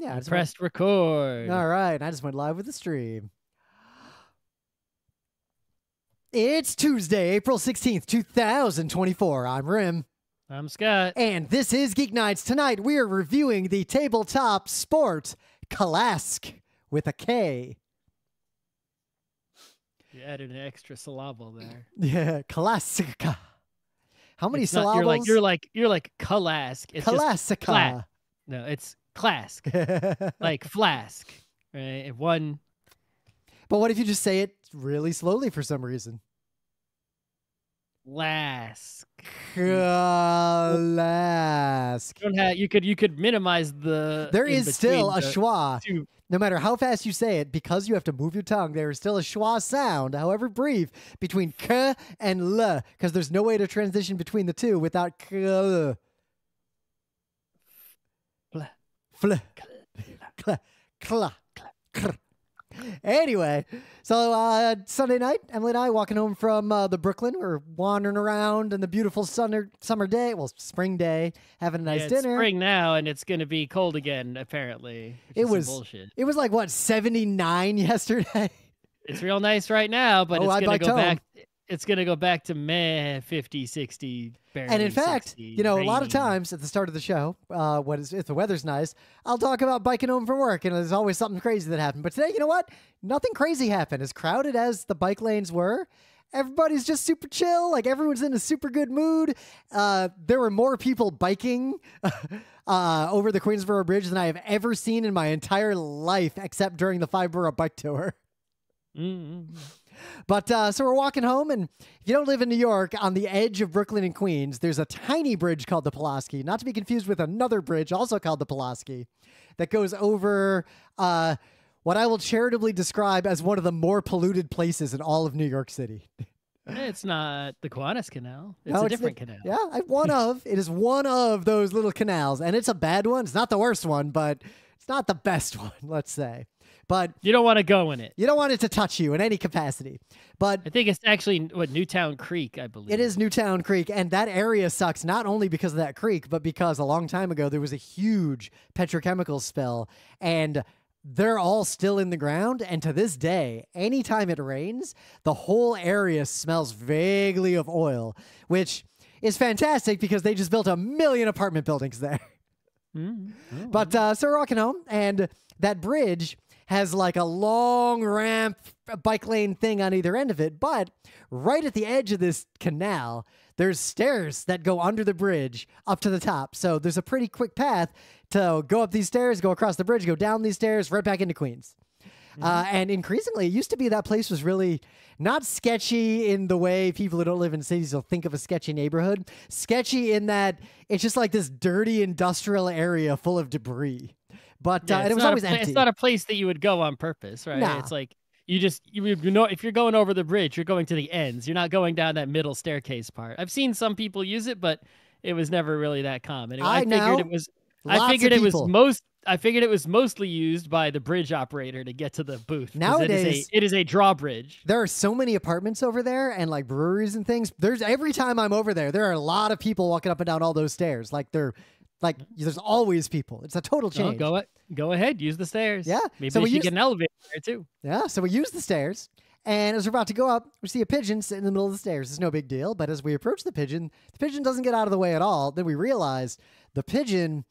Yeah, I just went, pressed record. all right. I just went live with the stream. It's Tuesday, April 16th, 2024. I'm Rym. I'm Scott. And this is Geek Nights. Tonight we are reviewing the tabletop sport Kalask with a K. You added an extra syllable there. Yeah, Kalaska. How many It's not- syllables? you're like you're like you're like Kalask. It's Kalaska. no, it's clask. like flask. Right? If One but what if you just say it really slowly for some reason? lask. Kalask. You don't have you could you could minimize the There is still a schwa. two- No matter how fast you say it, because you have to move your tongue, there is still a schwa sound, however brief, between k and l, because there's no way to transition between the two without k. Fl. Cla. Cla. Cr. Anyway, so uh, Sunday night, Emily and I walking home from uh, the Brooklyn. We're wandering around in the beautiful summer summer day, well, spring day, having a nice yeah, it's dinner. spring now and it's gonna be cold again, apparently. It was- bullshit. It was like what seventy nine yesterday. It's real nice right now, but Oh, it's gonna go home. back it's gonna go back to meh 50, 60, barely and in fact, you know, a lot of times at the start of the show, uh, when if the weather's nice, I'll talk about biking home from work, and there's always something crazy that happened. But today, you know what? Nothing crazy happened. As crowded as the bike lanes were, everybody's just super chill. Like everyone's in a super good mood. Uh, there were more people biking uh, over the Queensboro Bridge than I have ever seen in my entire life, except during the Five Borough Bike Tour. Mm-mm. But uh, so we're walking home, and if you don't live in New York, on the edge of Brooklyn and Queens, there's a tiny bridge called the Pulaski, not to be confused with another bridge also called the Pulaski, that goes over uh, what I will charitably describe as one of the more polluted places in all of New York City. It's not the Gowanus Canal. It's No, a the- different canal. Yeah, I, one of it is one of those little canals, and it's a bad one. It's not the worst one, but it's not the best one, let's say. But You don't want to go in it. you don't want it to touch you in any capacity. But I think it's actually what Newtown Creek, I believe. It is Newtown Creek, and that area sucks not only because of that creek, but because a long time ago there was a huge petrochemical spill, and they're all still in the ground. And to this day, anytime it rains, the whole area smells vaguely of oil, which is fantastic because they just built a million apartment buildings there. Mm. Oh, But uh, so we're walking home, and that bridge has like a long ramp, a bike lane thing on either end of it. But right at the edge of this canal, there's stairs that go under the bridge up to the top. So there's a pretty quick path to go up these stairs, go across the bridge, go down these stairs, right back into Queens. Uh, and increasingly, it used to be that place was really not sketchy in the way people who don't live in cities will think of a sketchy neighborhood. Sketchy in that it's just like this dirty industrial area full of debris. But Yeah, uh, and it's it was not a always pla- empty. It's not a place that you would go on purpose, right? Nah. It's like you just you, you know if you're going over the bridge, you're going to the ends. You're not going down that middle staircase part. I've seen some people use it, but it was never really that common. I figured know it was. I figured it was most. I figured it was mostly used by the bridge operator to get to the booth. 'cause it is Nowadays- a, it is a drawbridge. there are so many apartments over there and like breweries and things. There's every time I'm over there, there are a lot of people walking up and down all those stairs. Like they're like mm-hmm. there's always people. It's a total Oh, change. go a- go ahead, use the stairs. Yeah, maybe so we we use- get an elevator there too. Yeah, so we use the stairs, and as we're about to go up, we see a pigeon sitting in the middle of the stairs. It's no big deal, but as we approach the pigeon, the pigeon doesn't get out of the way at all. Then we realize the pigeon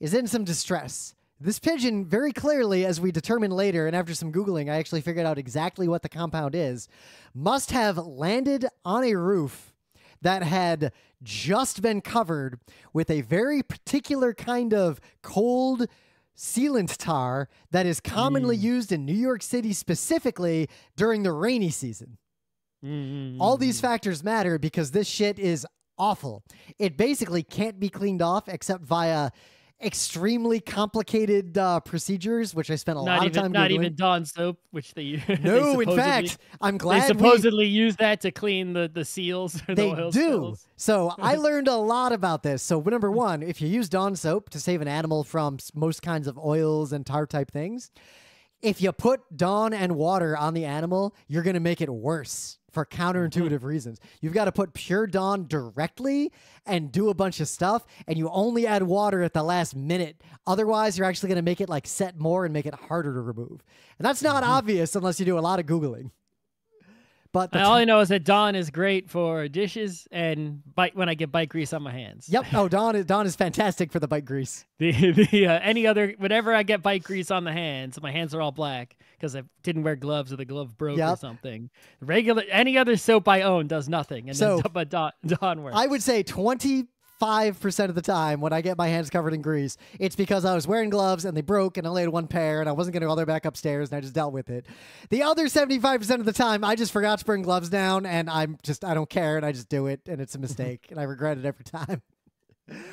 is in some distress. This pigeon, very clearly, as we determine later, and after some Googling, I actually figured out exactly what the compound is, must have landed on a roof that had just been covered with a very particular kind of cold sealant tar that is commonly used in New York City specifically during the rainy season. Mm, All these factors matter because this shit is awful. It basically can't be cleaned off except via extremely complicated uh, procedures, which I spent a not lot even of time not Googling. even Dawn soap, which they they no, in fact, I'm they glad we- supposedly use that to clean the the seals or they the oil do. spills. So I learned a lot about this. So number one, if you use Dawn soap to save an animal from most kinds of oils and tar type things, if you put Dawn and water on the animal, you're gonna make it worse for counterintuitive reasons. You've got to put Pure Dawn directly and do a bunch of stuff, and you only add water at the last minute. Otherwise, you're actually going to make it like set more and make it harder to remove. And that's not obvious unless you do a lot of Googling. But all I know is that Dawn is great for dishes and bite when I get bike grease on my hands. Yep. Oh, Dawn is Dawn is fantastic for the bike grease. The, the uh, any other whenever I get bike grease on the hands, my hands are all black because I didn't wear gloves or the glove broke Yep. or something. Regular any other soap I own does nothing, and So- then but Dawn, Dawn works. I would say 25% of the time when I get my hands covered in grease, it's because I was wearing gloves and they broke and I only had one pair and I wasn't going to go all the way back upstairs and I just dealt with it. The other 75% of the time, I just forgot to bring gloves down and I'm just, I don't care and I just do it and it's a mistake and I regret it every time.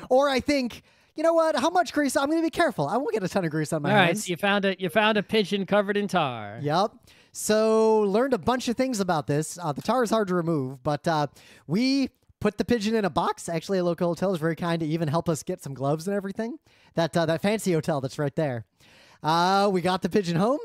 or I think, you know what? How much grease? I'm going to be careful. I won't get a ton of grease on my all right, hands. so you found a you found a pigeon covered in tar. Yep. So learned a bunch of things about this. Uh, the tar is hard to remove, but uh, we put the pigeon in a box. Actually, a local hotel is very kind to even help us get some gloves and everything. That uh, that fancy hotel that's right there. Uh, we got the pigeon home,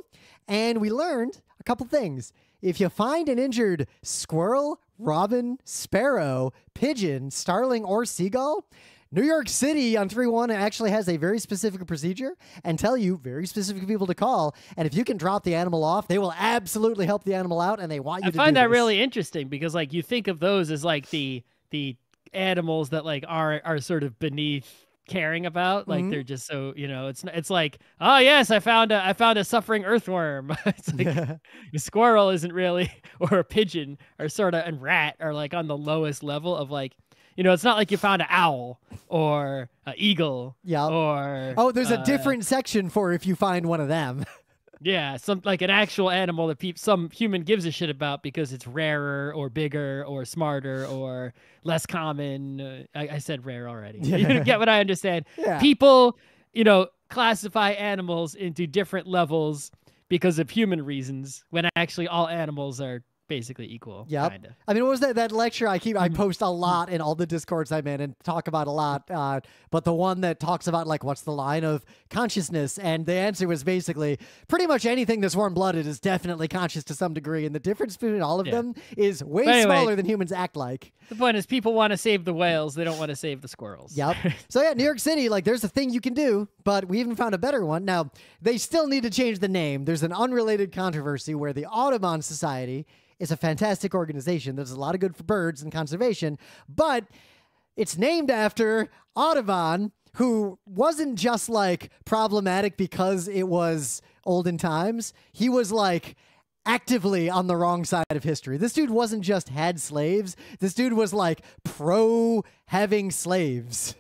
and we learned a couple things. If you find an injured squirrel, robin, sparrow, pigeon, starling, or seagull, New York City on 3 1 actually has a very specific procedure and tell you very specific people to call. And if you can drop the animal off, they will absolutely help the animal out and they want you I to find that this. really interesting because like you think of those as like the the animals that like are are sort of beneath caring about like Mhm. they're just so you know it's it's like oh yes i found a i found a suffering earthworm it's like a squirrel isn't really or a pigeon or sort of and rat are like on the lowest level of like you know it's not like you found an owl or an eagle Yeah. or Oh, there's a uh, different section for if you find one of them. yeah, some like an actual animal that peop- some human gives a shit about because it's rarer or bigger or smarter or less common. Uh, I, I said rare already. you get what I understand. Yeah. People, you know, classify animals into different levels because of human reasons when actually all animals are basically equal. Yeah. I mean, what was that that lecture I keep. I post a lot in all the discords I'm in and talk about a lot. Uh, but the one that talks about like what's the line of consciousness, and the answer was basically pretty much anything that's warm blooded is definitely conscious to some degree, and the difference between all of Yeah. them is way anyway- smaller than humans act like. The point is, people want to save the whales. They don't want to save the squirrels. Yep. so yeah, New York City, like there's a thing you can do, but we even found a better one. Now, they still need to change the name. There's an unrelated controversy where the Audubon Society is a fantastic organization that does a lot of good for birds and conservation, but it's named after Audubon, who wasn't just like problematic because it was olden times. He was like actively on the wrong side of history. This dude wasn't just had slaves. This dude was like pro having slaves.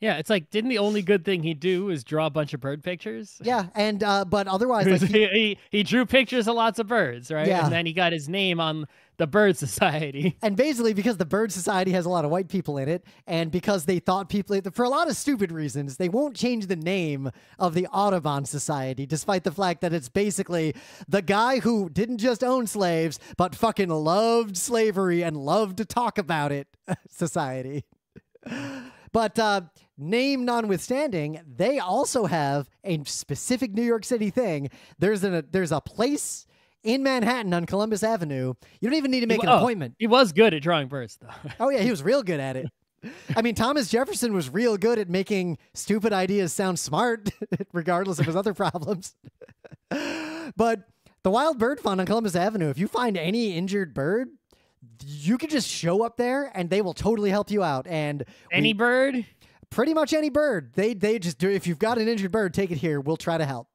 Yeah, it's like, didn't the only good thing he do was draw a bunch of bird pictures? Yeah, and uh but otherwise like he, he, he, he drew pictures of lots of birds, right? Yeah. And then he got his name on the Bird Society. and basically because the bird society has a lot of white people in it and because they thought people for a lot of stupid reasons they won't change the name of the audubon society despite the fact that it's basically the guy who didn't just own slaves but fucking loved slavery and loved to talk about it society but uh name notwithstanding they also have a specific new york city thing there's a there's a place in Manhattan on Columbus Avenue. You don't even need to make an Oh, appointment. He was good at drawing birds, though. Oh yeah, he was real good at it. I mean, Thomas Jefferson was real good at making stupid ideas sound smart, regardless of his other problems. but the Wild Bird Fund on Columbus Avenue, if you find any injured bird, you can just show up there and they will totally help you out. And Any we- bird? pretty much any bird, they they just do. If you've got an injured bird, take it here. We'll try to help.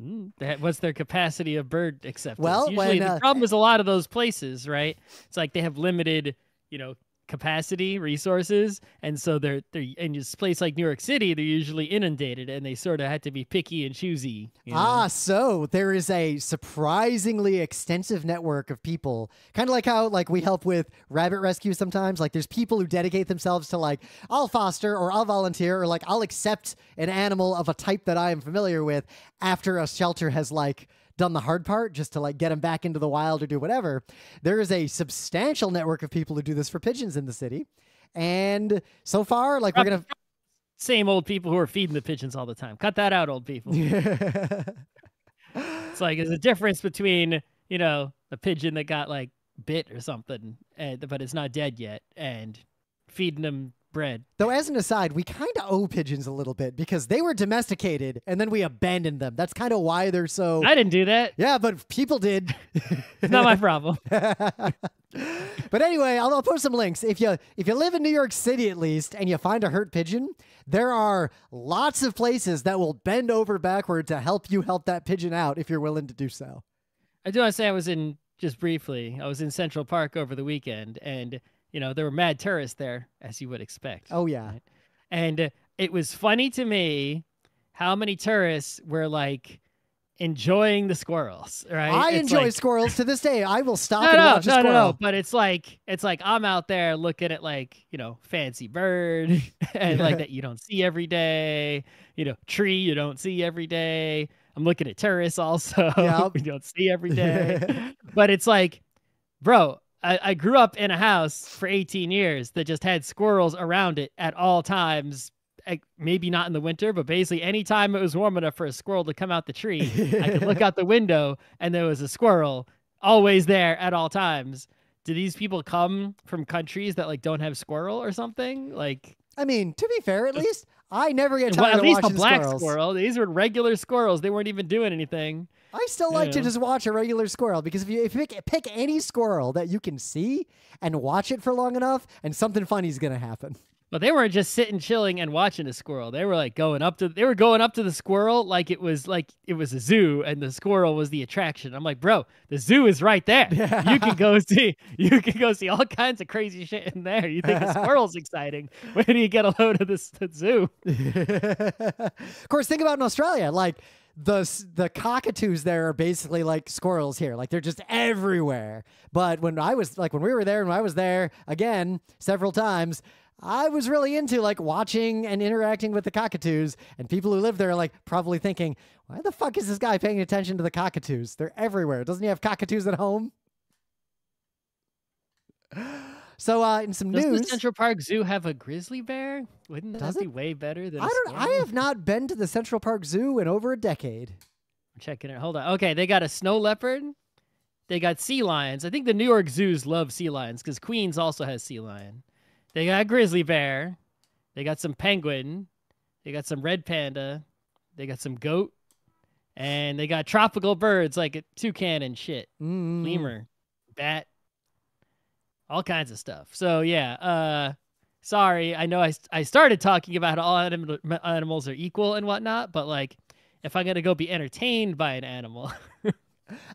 Mm, that what's their capacity of bird acceptance? Well, usually when, uh, the problem is a lot of those places, right? It's like they have limited, you know, capacity resources, and so they're they're in this place like New York City, they're usually inundated, and they sort of had to be picky and choosy. You know? Ah, so there is a surprisingly extensive network of people, kind of like how like we help with rabbit rescue sometimes. Like there's people who dedicate themselves to like I'll foster or I'll volunteer or like I'll accept an animal of a type that I am familiar with after a shelter has like done the hard part just to like get them back into the wild or do whatever. There is a substantial network of people who do this for pigeons in the city. And so far, like we're gonna Same old people who are feeding the pigeons all the time. Cut that out, old people. It's like there's a difference between you know a pigeon that got like bit or something, and, but it's not dead yet, and feeding them bread. Though, as an aside, we kind of owe pigeons a little bit because they were domesticated and then we abandoned them. That's kind of why they're so. I didn't do that. Yeah, but people did. It's not my problem. but anyway, I'll, I'll post some links. If you if you live in New York City at least and you find a hurt pigeon, there are lots of places that will bend over backward to help you help that pigeon out if you're willing to do so. I do want to say I was in just briefly. I was in Central Park over the weekend, and you know there were mad tourists there, as you would expect. Oh yeah. right? And uh, it was funny to me how many tourists were like enjoying the squirrels. Right? I It's enjoy like- squirrels to this day. I will stop no, and no, watch a no, no, squirrel. no. But it's like it's like I'm out there looking at like you know fancy bird and like that you don't see every day. You know tree you don't see every day. I'm looking at tourists also Yep. you don't see every day. but it's like, bro. I, I grew up in a house for 18 years that just had squirrels around it at all times. Like, maybe not in the winter, but basically anytime it was warm enough for a squirrel to come out the tree, I could look out the window and there was a squirrel always there at all times. Do these people come from countries that like don't have squirrel or something? Like I mean, to be fair, at least I never get well, tired at of least a black squirrels. squirrel. These were regular squirrels. They weren't even doing anything. I still like to just watch a regular squirrel because if you if you pick, pick any squirrel that you can see and watch it for long enough, and something funny is gonna happen. But they weren't just sitting chilling and watching a squirrel. They were like going up to they were going up to the squirrel like it was like it was a zoo and the squirrel was the attraction. I'm like, "Bro, the zoo is right there. You can go see you can go see all kinds of crazy shit in there. You think the squirrel's exciting. Where do you get a load of this the zoo?" of course, think about in Australia, like the the cockatoos there are basically like squirrels here, like they're just everywhere. But when I was like when we were there, and I was there again several times. I was really into like watching and interacting with the cockatoos, and people who live there are like probably thinking, "Why the fuck is this guy paying attention to the cockatoos? They're everywhere. Doesn't he have cockatoos at home?" So, uh, in some Does news, the Central Park Zoo have a grizzly bear? Wouldn't that be it? way better than a I don't. I have not been to the Central Park Zoo in over a decade. I'm checking it. Hold on. Okay, they got a snow leopard. They got sea lions. I think the New York zoos love sea lions because Queens also has sea lion. They got a grizzly bear. They got some penguin. They got some red panda. They got some goat. And they got tropical birds like a toucan and shit. Mm. Lemur, bat, all kinds of stuff. So yeah, uh sorry, I know I, I started talking about all anim- animals are equal and whatnot, but like if I'm gonna go be entertained by an animal, I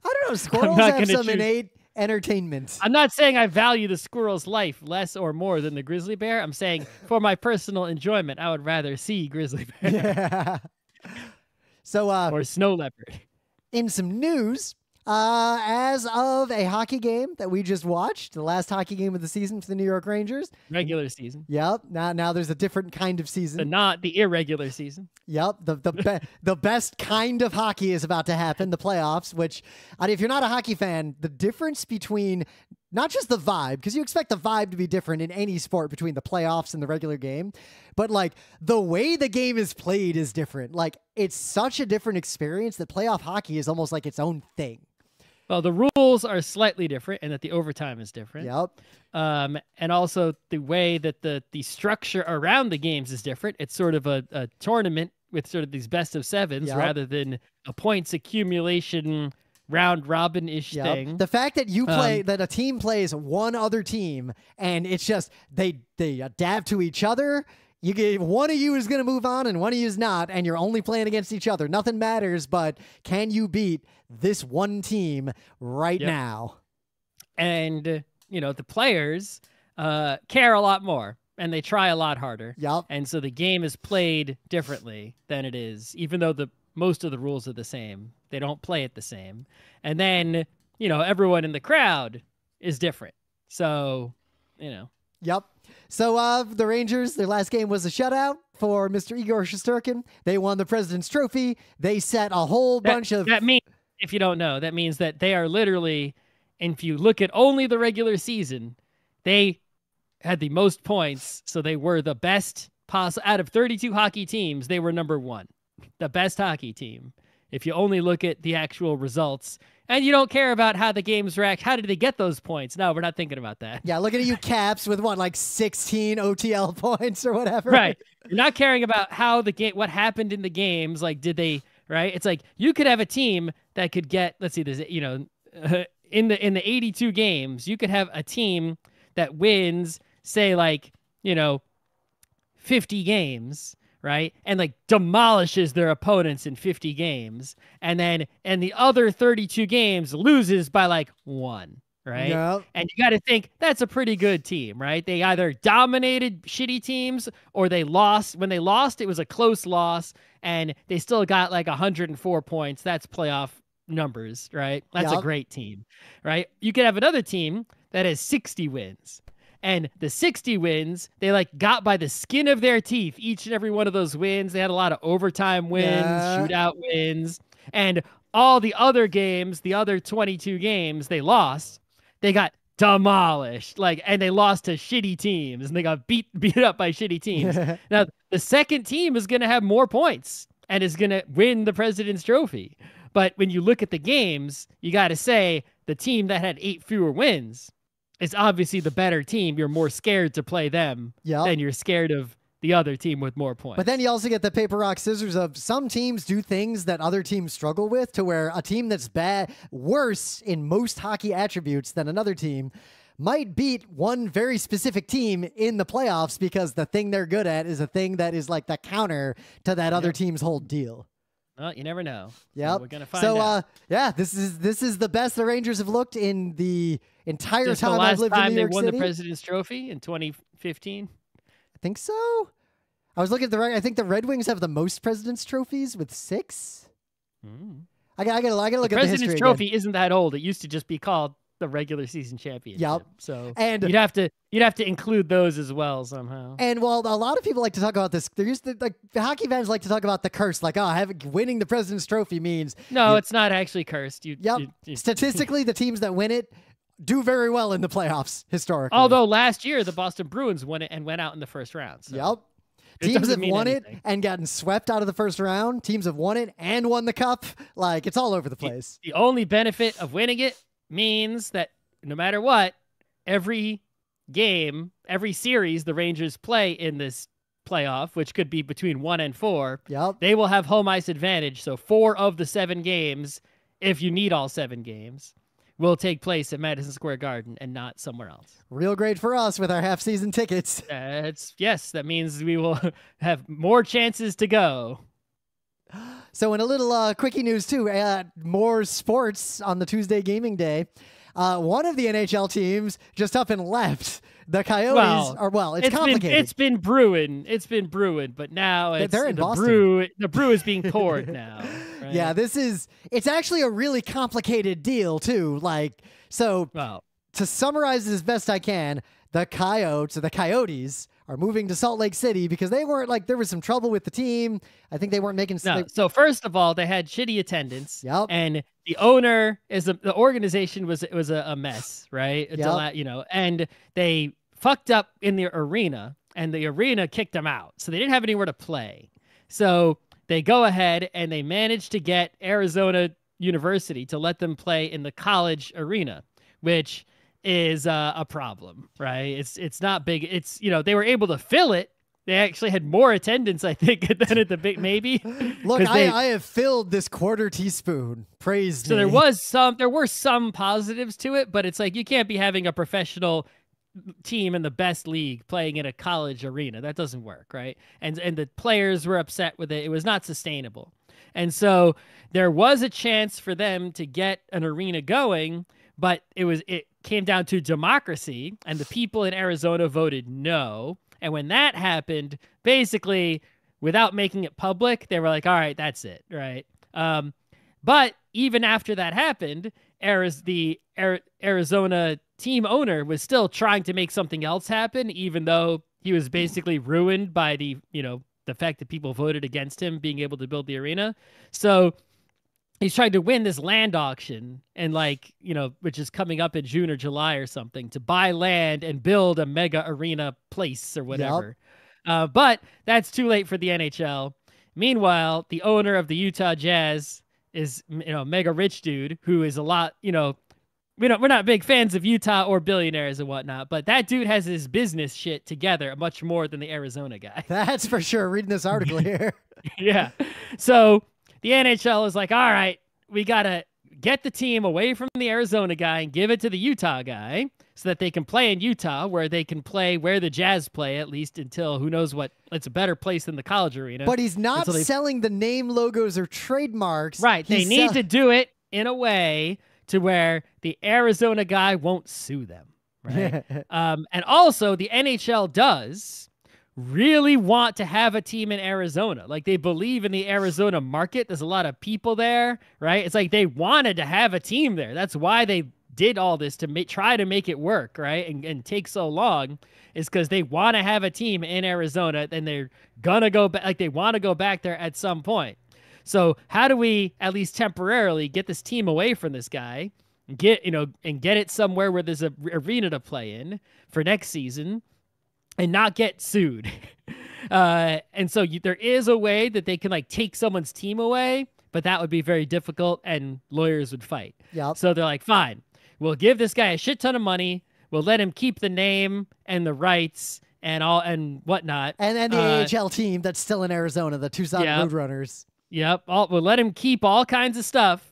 don't know. Squirrels have some choose- innate entertainment. I'm not saying I value the squirrel's life less or more than the grizzly bear. I'm saying for my personal enjoyment, I would rather see grizzly bear yeah. So, uh, or snow leopard. in some news, uh, as of a hockey game that we just watched, the last hockey game of the season for the New York Rangers. Regular season, Yep. Now, now there's a different kind of the season. not the irregular season. Yep. The the be- the best kind of hockey is about to happen. The playoffs. Which, if you're not a hockey fan, the difference between not just the vibe, because you expect the vibe to be different in any sport between the playoffs and the regular game, but like the way the game is played is different. Like it's such a different experience that playoff hockey is almost like its own thing. Well, the rules are slightly different, and that the overtime is different. Yep. um, and also the way that the the structure around the games is different. It's sort of a, a tournament with sort of these best of sevens Yep. rather than a points accumulation round robin ish Yep. thing. The fact that you play Um, that a team plays one other team and it's just they they adapt to each other. You get one of you is going to move on and one of you is not, and you're only playing against each other. Nothing matters, but can you beat this one team right Yep. now? and you know the players uh, care a lot more and they try a lot harder. Yep. And so the game is played differently than it is, even though the most of the rules are the same. They don't play it the same. And then, you know, everyone in the crowd is different. So, you know, Yep. So uh, the Rangers, their last game was a shutout for Mr. Igor Shesterkin. They won the President's Trophy. They set a whole that, bunch of that means if you don't know, that means that they are literally and if you look at only the regular season, they had the most points, so they were the best possible out of 32 hockey teams, they were number 1. The best hockey team. If you only look at the actual results and you don't care about how the games react. How did they get those points? No, we're not thinking about that. Yeah, looking at you, Caps, with what like 16 OTL points or whatever. Right. You're not caring about how the game, what happened in the games. Like, did they? Right. It's like you could have a team that could get. Let's see. this, you know, in the in the 82 games, you could have a team that wins, say like you know, 50 games right? And like demolishes their opponents in 50 games. And then and the other 32 games loses by like one, right? Yep. And you got to think that's a pretty good team, right? They either dominated shitty teams or they lost. When they lost, it was a close loss and they still got like 104 points. That's playoff numbers, right? That's Yep. a great team, right? You could have another team that has 60 wins. And the 60 wins, they like got by the skin of their teeth each and every one of those wins. They had a lot of overtime wins, Yeah. shootout wins, and all the other games, the other 22 games they lost, they got demolished. Like and they lost to shitty teams and they got beat beat up by shitty teams. now, the second team is going to have more points and is going to win the president's trophy. But when you look at the games, you got to say the team that had 8 fewer wins is obviously the better team. You're more scared to play them Yep. than you're scared of the other team with more points. But then you also get the paper rock scissors of some teams do things that other teams struggle with to where a team that's bad worse in most hockey attributes than another team might beat one very specific team in the playoffs because the thing they're good at is a thing that is like the counter to that other team's whole deal. Well, you never know. So we're gonna find so out. uh yeah, this is this is the best the Rangers have looked in the entire Just the time I've lived time in New they York won City. the President's Trophy in 2015. I think so. I was looking at the right. I think the Red Wings have the most President's trophies with six. Mm. I got. I got. I got to look the at the President's Trophy again. isn't that old. It used to just be called the regular season championship. Yep. So And you'd have to you'd have to include those as well somehow. and while a lot of people like to talk about this, there used to like the hockey fans like to talk about the curse. Like, oh, having winning the President's Trophy means No, you- it's not actually cursed. You, Yep. you- you- statistically the teams that win it do very well in the playoffs historically. although last year the Boston Bruins won it and went out in the first round. So. Yep. It Teams have won anything. it and gotten swept out of the first round. Teams have won it and won the cup. Like it's all over the place. The only benefit of winning it means that no matter what, every game, every series the Rangers play in this playoff, which could be between one and four, Yep. they will have home ice advantage. So four of the seven games, if you need all seven games, will take place at Madison Square Garden and not somewhere else. Real great for us with our half season tickets. That's yes, that means we will have more chances to go. So, in a little uh, quickie news too, uh, more sports on the Tuesday gaming day. Uh, one of the NHL teams just up and left. The Coyotes Well, are well. It's, it's complicated. been it's been brewing. It's been brewing, but now it's they're in the Boston. brew. The brew is being poured now. right? Yeah, this is. It's actually a really complicated deal too. Like, so Well, to summarize as best I can, the Coyotes, the Coyotes, are moving to Salt Lake City because they weren't like there was some trouble with the team. I think they weren't making. no. they- So first of all, they had shitty attendance. Yep. And the owner is a, the organization was it was a, a mess, right? A Yep. dela- you know, and they fucked up in the arena, and the arena kicked them out, so they didn't have anywhere to play. So they go ahead and they managed to get Arizona University to let them play in the college arena, which is uh, a problem, right? It's it's not big. It's you know they were able to fill it. They actually had more attendance, I think, than at the big maybe. Look, I, they- I have filled this quarter teaspoon. Praise so me. there was some there were some positives to it, but it's like you can't be having a professional team in the best league playing in a college arena. That doesn't work, right? And and the players were upset with it. It was not sustainable. And so there was a chance for them to get an arena going, but it was it came down to democracy and the people in Arizona voted no. And when that happened, basically without making it public, they were like, "All right, that's it." Right? Um but even after that happened, Ariz- the Ari- Arizona team owner was still trying to make something else happen, even though he was basically ruined by the, you know, the fact that people voted against him being able to build the arena. So he's trying to win this land auction and like, you know, which is coming up in June or July or something to buy land and build a mega arena place or whatever. Uh, but that's too late for the NHL. Meanwhile, the owner of the Utah Jazz is you know mega rich dude who is a lot you know we don't we're not big fans of Utah or billionaires and whatnot, but that dude has his business shit together much more than the Arizona guy. That's for sure. Reading this article here. yeah. So the NHL is like, all right, we gotta get the team away from the Arizona guy and give it to the Utah guy so that they can play in Utah where they can play where the Jazz play at least until who knows what it's a better place than the college arena. But he's not they- selling the name, logos, or trademarks. Right. They He's need sell- to do it in a way to where the Arizona guy won't sue them. Right. um, and also, the NHL does really want to have a team in Arizona. Like they believe in the Arizona market. There's a lot of people there, right? It's like they wanted to have a team there. That's why they did all this to try to make it work, right? And, and take so long is because they want to have a team in Arizona and they're gonna go back, like they want to go back there at some point. So how do we at least temporarily get this team away from this guy, get you know, and get it somewhere where there's a arena to play in for next season, and not get sued? uh, and so you, there is a way that they can like take someone's team away, but that would be very difficult, and lawyers would fight. Yep. So they're like, fine, we'll give this guy a shit ton of money. We'll let him keep the name and the rights and all and whatnot. And then the Uh, AHL team that's still in Arizona, the Tucson Yeah. Roadrunners. Yep. All, we'll let him keep all kinds of stuff,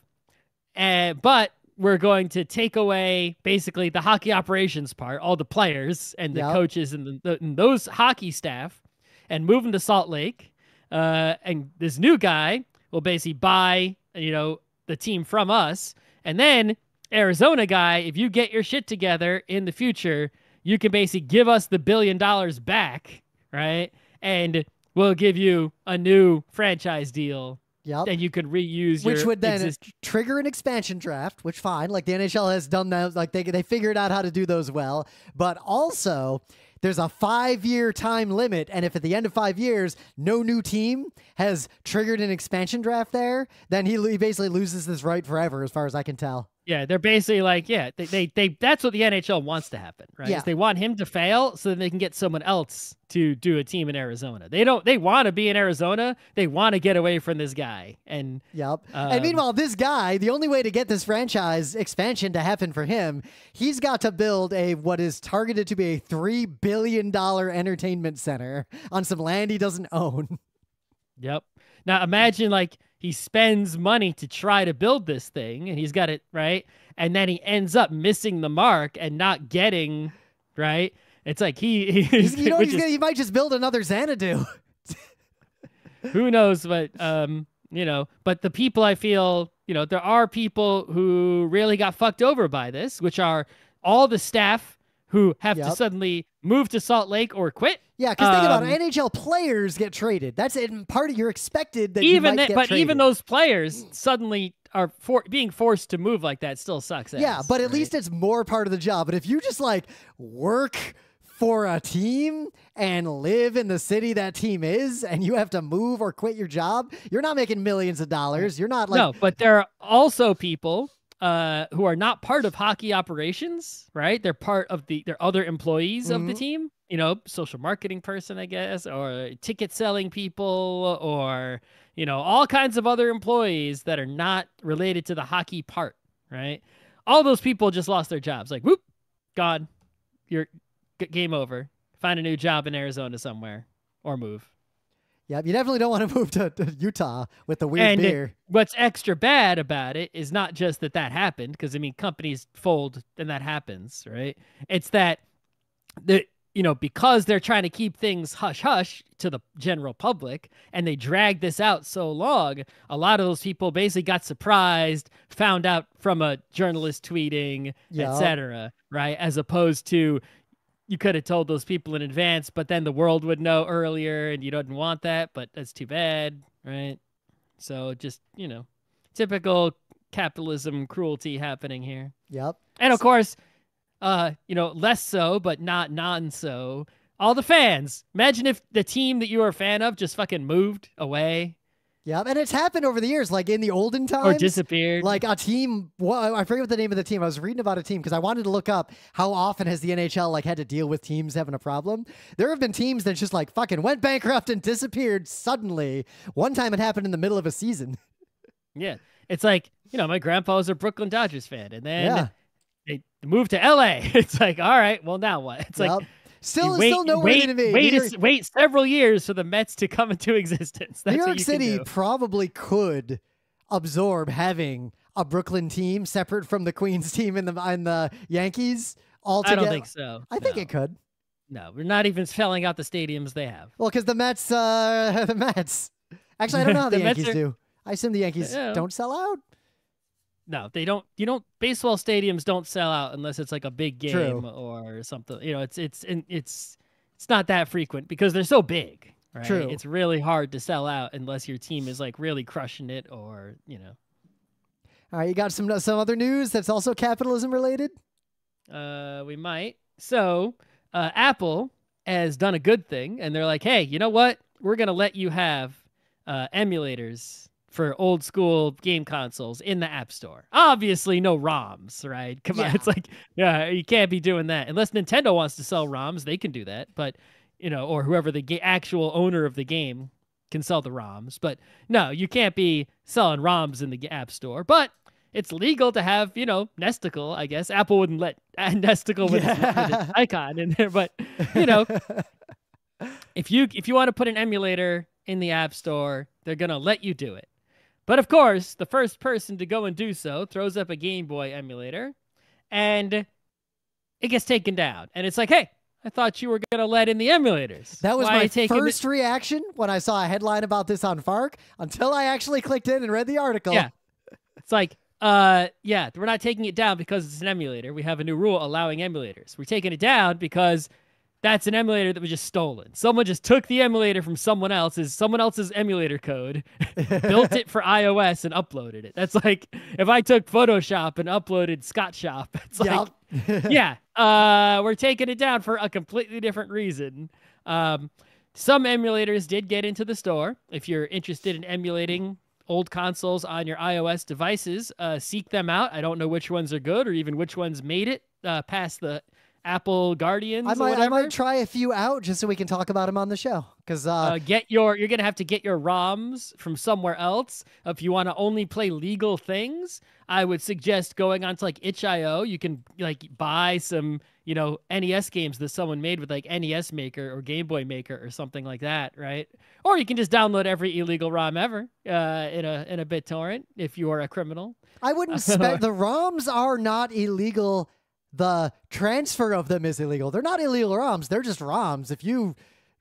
and but we're going to take away basically the hockey operations part, all the players and the Yep. coaches and, the, the, and those hockey staff, and move them to Salt Lake. Uh, and this new guy will basically buy, you know, the team from us, and then Arizona guy, if you get your shit together in the future, you can basically give us the billion dollars back, right? And we'll give you a new franchise deal Yep. that you could reuse Which your would then exist- trigger an expansion draft, which fine, like the NHL has done that, like they they figured out how to do those well. But also, there's a five year time limit, and if at the end of five years no new team has triggered an expansion draft there, then he, he basically loses this right forever, as far as I can tell. Yeah they're basically like yeah they, they they that's what the nhl wants to happen right is Yeah. they want him to fail so that they can get someone else to do a team in arizona they don't they want to be in arizona they want to get away from this guy and Yep. and Um, meanwhile, this guy, the only way to get this franchise expansion to happen for him, he's got to build a what is targeted to be a three billion dollar entertainment center on some land he doesn't own. Yep. Now imagine like he spends money to try to build this thing and he's got it right and then he ends up missing the mark and not getting right. It's like he, you know, is- gonna, he might just build another Xanadu. who knows but um you know, but the people I feel, you know, there are people who really got fucked over by this, which are all the staff who have to suddenly move to Salt Lake or quit. Yeah, because think about Um, it. NHL players get traded. That's in part of you're expected that you even might that, get but traded. even those players suddenly are for being forced to move like that still sucks. Yeah, but at right? least it's more part of the job. But if you just like work for a team and live in the city that team is, and you have to move or quit your job, you're not making millions of dollars. You're not like no, but there are also people uh, who are not part of hockey operations, right? They're part of the they're other employees of the Mhm. team. You know, social marketing person, I guess, or ticket selling people, or you know, all kinds of other employees that are not related to the hockey part, right? All those people just lost their jobs. Like, whoop, gone. You're g- game over. Find a new job in Arizona somewhere or move. Yep, you definitely don't want to move to, to Utah with the weird And it- beer. what's extra bad about it is not just that that happened, because I mean, companies fold and that happens, right? It's that the you know because they're trying to keep things hush hush to the general public, and they drag this out so long. A lot of those people basically got surprised, found out from a journalist tweeting, Yeah. etc. Right, as opposed to you could have told those people in advance, but then the world would know earlier, and you didn't want that. But that's too bad, right? So just you know, typical capitalism cruelty happening here, Yep. and of course, uh, you know, less so, but not non so. All the fans. Imagine if the team that you were a fan of just fucking moved away Yep. And it's happened over the years, like in the olden oh, times. or disappeared. like a team well, i forget what the name of the team i was reading about a team because i wanted to look up how often has the nhl like had to deal with teams having a problem there have been teams that just like fucking went bankrupt and disappeared suddenly one time it happened in the middle of a season Yeah. it's like you know my grandpa was a Brooklyn Dodgers fan, and then Yeah. they moved to L.A. It's like all right, well now what? It's like Yep. Still, wait, still nowhere wait, to be. wait, York, wait several years for the Mets to come into existence. That's New York City probably could absorb having a Brooklyn team separate from the Queens team and the and the Yankees all I don't think so. I think it could. No, we're not even selling out the stadiums they have. Well, because the Mets, uh, the Mets. Actually, I don't know how the, The Yankees are- do. I assume the Yankees Yeah. don't sell out. No, they don't. You don't. Baseball stadiums don't sell out unless it's like a big game True. or something. You know, it's it's and it's it's not that frequent because they're so big. Right? True. It's really hard to sell out unless your team is like really crushing it or you know. All right, you got some some other news that's also capitalism related. Uh, we might. So, uh, Apple has done a good thing, and they're like, "Hey, you know what? We're gonna let you have uh, emulators for old school game consoles in the App Store. Obviously, no ROMs, right? Come on, it's like, yeah, you can't be doing that unless Nintendo wants to sell ROMs. They can do that, but you know, or whoever the ga- actual owner of the game can sell the ROMs. But no, you can't be selling ROMs in the App Store. But it's legal to have, you know, Nesticle. I guess Apple wouldn't let uh, Nesticle with, its, with its icon in there, but you know, if you if you want to put an emulator in the App Store, they're gonna let you do it. But of course, the first person to go and do so throws up a Game Boy emulator, and it gets taken down. And it's like, hey, I thought you were gonna let in the emulators. That was Why my first reaction when I saw a headline about this on Fark until I actually clicked in and read the article. Yeah. It's like, uh, yeah, we're not taking it down because it's an emulator. We have a new rule allowing emulators. We're taking it down because that's an emulator that was just stolen. Someone just took the emulator from someone else's, someone else's emulator code, built it for iOS, and uploaded it. That's like if I took Photoshop and uploaded Scott Shop. It's like, yeah, uh, we're taking it down for a completely different reason. Um, some emulators did get into the store. If you're interested in emulating old consoles on your iOS devices, uh, seek them out. I don't know which ones are good or even which ones made it uh, past the Apple Guardians. I or might, I might try a few out just so we can talk about them on the show. Because uh, Uh, get your you're gonna have to get your ROMs from somewhere else if you want to only play legal things. I would suggest going onto like itch.io. You can like buy some you know NES games that someone made with like NES Maker or Game Boy Maker or something like that, right? Or you can just download every illegal ROM ever uh, in a in a BitTorrent if you are a criminal. I wouldn't spec the ROMs are not illegal. The transfer of them is illegal. They're not illegal ROMs. They're just ROMs. If you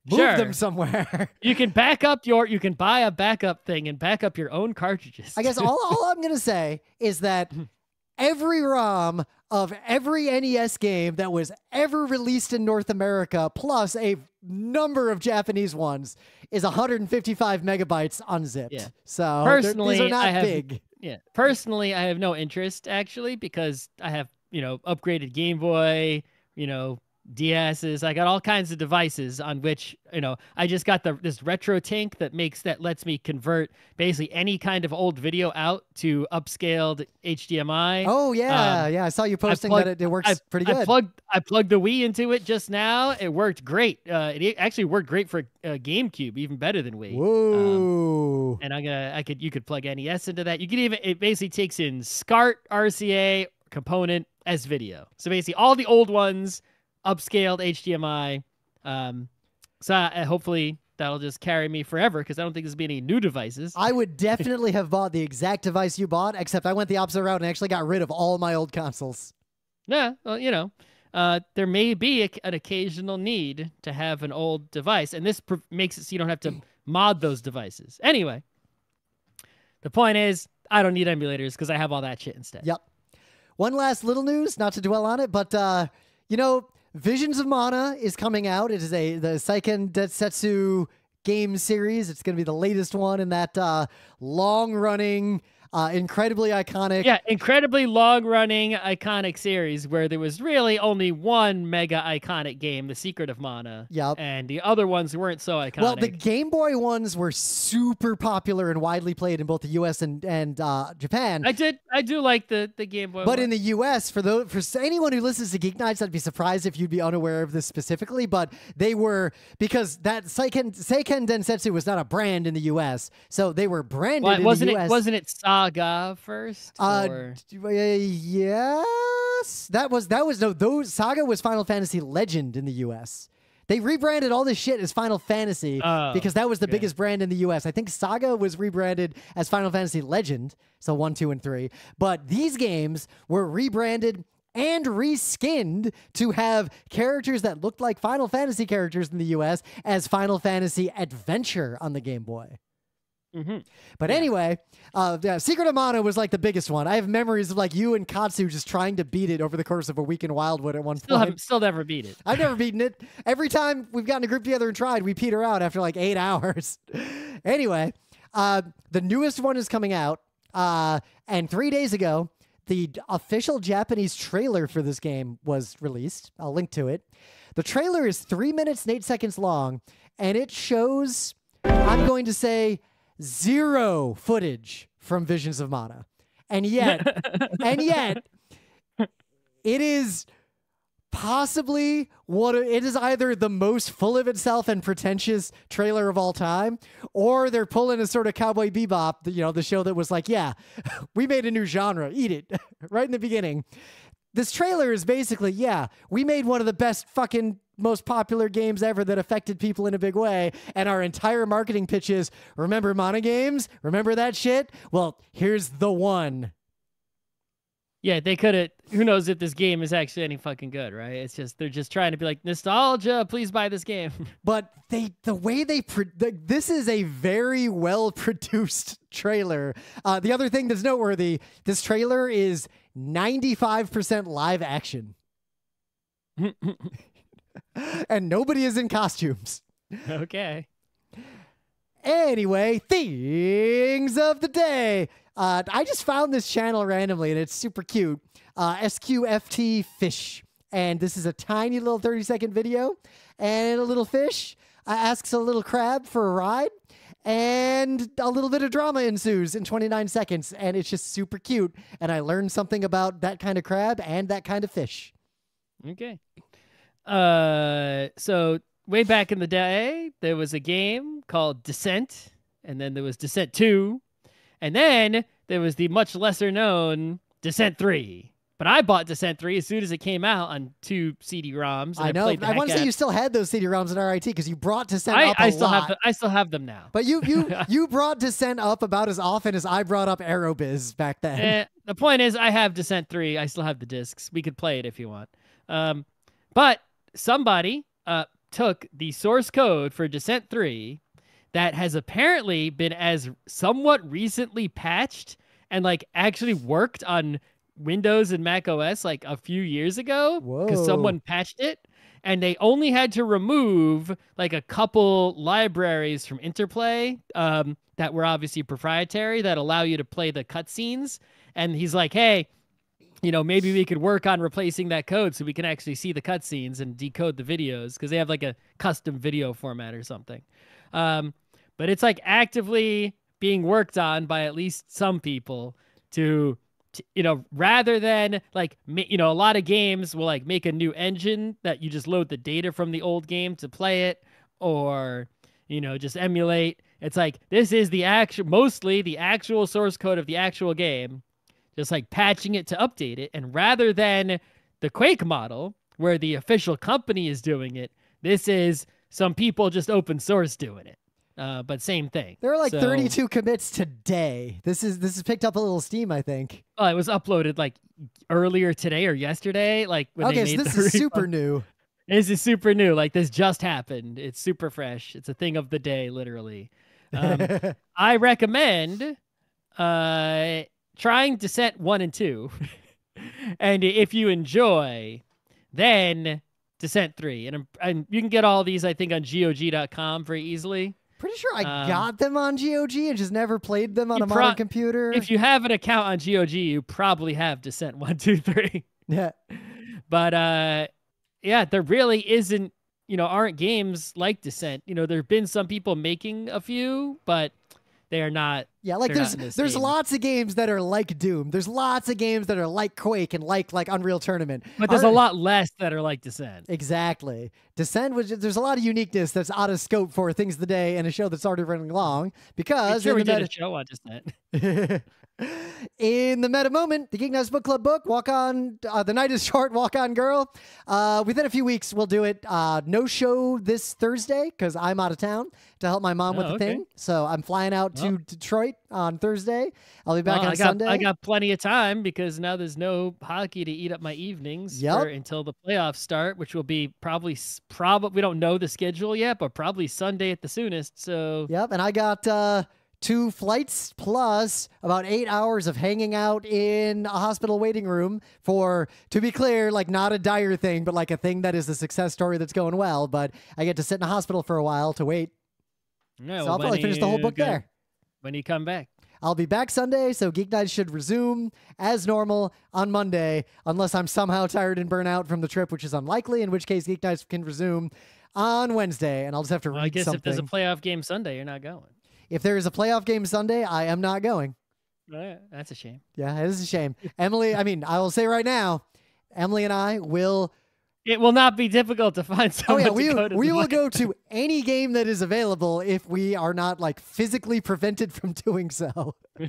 move Sure. them somewhere, You can back up your you can buy a backup thing and back up your own cartridges. I guess all, all I'm gonna say is that every ROM of every NES game that was ever released in North America, plus a number of Japanese ones, is 155 megabytes unzipped. Yeah. So they're- these Personally, are not I have- big. Yeah. Personally, I have no interest actually because I have, you know, upgraded Game Boy, you know, DSs. I got all kinds of devices on which, you know, I just got the this RetroTINK that makes that lets me convert basically any kind of old video out to upscaled HDMI. Oh yeah, yeah. I saw you posting plugged- that it, it works I, pretty good. I plugged I plugged the Wii into it just now. It worked great. Uh, it actually worked great for uh, GameCube, even better than Wii. Um, Whoa. and I'm gonna I could you could plug NES into that. You could even it basically takes in SCART, RCA, component, S video. So basically all the old ones, upscaled HDMI. Um, so I, hopefully that'll just carry me forever because I don't think there's be any new devices. I would definitely have bought the exact device you bought, except I went the opposite route and actually got rid of all my old consoles. Yeah, well, you know, uh, there may be a, an occasional need to have an old device, and this makes it so you don't have to mod those devices. Anyway, the point is, I don't need emulators because I have all that shit instead. Yep. One last little news, not to dwell on it, but uh, you know, Visions of Mana is coming out. It is a the Seiken Densetsu game series. It's going to be the latest one in that uh, long-running, uh, incredibly iconic. Yeah, incredibly long running iconic series where there was really only one mega iconic game, The Secret of Mana. Yep. And the other ones weren't so iconic. Well, the Game Boy ones were super popular and widely played in both the U.S. and and uh, Japan. I did I do like the, the Game Boy. But one. in the U.S., for the for anyone who listens to Geek Nights, I'd be surprised if you'd be unaware of this specifically. But they were because that Seiken Seiken Densetsu was not a brand in the U.S., so they were branded Well, wasn't the it U.S. wasn't it Saga Saga first? Uh, uh, yes, that was that was no. Those Saga was Final Fantasy Legend in the U.S. They rebranded all this shit as Final Fantasy Oh, because that was the okay. biggest brand in the U.S. I think Saga was rebranded as Final Fantasy Legend, so one, two, and three. But these games were rebranded and reskinned to have characters that looked like Final Fantasy characters in the U.S. as Final Fantasy Adventure on the Game Boy. Mhm. But Yeah. anyway, uh, yeah, Secret of Mana was like the biggest one. I have memories of like you and Katsu just trying to beat it over the course of a week in Wildwood at one Still point. still never beat it. I've never beaten it. Every time we've gotten a group together and tried, we peter out after like eight hours. anyway, uh, the newest one is coming out, uh, and three days ago, the official Japanese trailer for this game was released. I'll link to it. The trailer is three minutes and eight seconds long, and it shows, I'm going to say, zero footage from Visions of Mana. And yet, and yet, it is possibly what it is either the most full of itself and pretentious trailer of all time, or they're pulling a sort of Cowboy Bebop, you know, the show that was like, yeah, we made a new genre, eat it, right in the beginning. This trailer is basically, yeah, we made one of the best fucking most popular games ever that affected people in a big way. And our entire marketing pitch is remember Mana games? Remember that shit? Well, here's the one. Yeah, they could have. Who knows if this game is actually any fucking good, right? It's just they're just trying to be like nostalgia. Please buy this game. but they the way they pro- the, this is a very well produced trailer uh, the other thing that's noteworthy this trailer is 95% live action and nobody is in costumes okay. Anyway, things of the day. Uh, I just found this channel randomly and it's super cute. Uh, SQFT Fish. And this is a tiny little 30 second video. And a little fish uh, asks a little crab for a ride. And a little bit of drama ensues in 29 seconds. And it's just super cute. And I learned something about that kind of crab and that kind of fish. Okay. Uh, so way back in the day, there was a game called Descent, and then there was Descent Two, and then there was the much lesser known Descent Three. But I bought Descent Three as soon as it came out on two CD-ROMs. And I, I know. The I want to say you still had those CD-ROMs in RIT because you brought Descent I, up a I still lot. have. The, I still have them now. But you you you brought Descent up about as often as I brought up Aerobiz back then. Eh, the point is, I have Descent 3. I still have the discs. We could play it if you want. Um, but somebody uh, took the source code for Descent 3 that has apparently been as somewhat recently patched and like actually worked on Windows and Mac OS like a few years ago because someone patched it. And they only had to remove like a couple libraries from Interplay um, that were obviously proprietary that allow you to play the cutscenes. And he's like, hey, you know, maybe we could work on replacing that code so we can actually see the cutscenes and decode the videos because they have like a custom video format or something. Um, but it's like actively being worked on by at least some people to, you know, rather than like, ma- you know, a lot of games will like make a new engine that you just load the data from the old game to play it or, you know, just emulate. It's like this is the actual, mostly the actual source code of the actual game just like patching it to update it. And rather than the Quake model, where the official company is doing it, this is some people just open source doing it. Uh, but same thing. there are like So- 32 commits today. This is this has picked up a little steam, I think. Oh, it was uploaded like earlier today or yesterday. Like when they okay, so this is super new. This is super new. Like this just happened. It's super fresh. It's a thing of the day, literally. Um, I recommend uh, trying Descent 1 and 2. and if you enjoy, then Descent 3. And, and you can get all these, I think, on GOG.com very easily. Pretty sure I Um, got them on GOG and just never played them on a modern computer. If you have an account on GOG, you probably have Descent One Two Three. yeah. But uh, yeah, there really isn't, you know, aren't games like Descent. You know, there have been some people making a few, but they are not Yeah, like there's there's game. lots of games that are like Doom. There's lots of games that are like Quake and like like Unreal Tournament. But there's a lot less that are like Descent. Exactly. Descent was there's a lot of uniqueness that's out of scope for things of the day and a show that's already running long because sure in we the did a meta- show on Descent. In the meta moment, the Geek Nights Book Club book, Walk On, uh, The Night is Short, Walk On Girl. Uh, within a few weeks, we'll do it. Uh, no show this Thursday because I'm out of town to help my mom with Oh, the okay. thing. So I'm flying out to Well. Detroit on Thursday. I'll be back Well, on I got Sunday. I got plenty of time because now there's no hockey to eat up my evenings Yep. for- until the playoffs start, which will be probably probably we don't know the schedule yet, but probably Sunday at the soonest. So Yep, and I got uh, two flights plus about eight hours of hanging out in a hospital waiting room for, to be clear, like not a dire thing, but like a thing that is a success story that's going well. But I get to sit in a hospital for a while to wait. yeah, so well, I'll probably finish the whole book there. when you come back. I'll be back Sunday, so Geek Nights should resume as normal on Monday, unless I'm somehow tired and burnt out from the trip, which is unlikely, in which case Geek Nights can resume on Wednesday, and I'll just have to Well, read I guess something. if there's a playoff game Sunday, you're not going. If there is a playoff game Sunday, I am not going. Oh, that's a shame. Yeah, it is a shame. Emily, I mean, I will say right now, Emily and I will. It will not be difficult to find Oh someone yeah, to we go to we will play- go to any game that is available if we are not like physically prevented from doing so.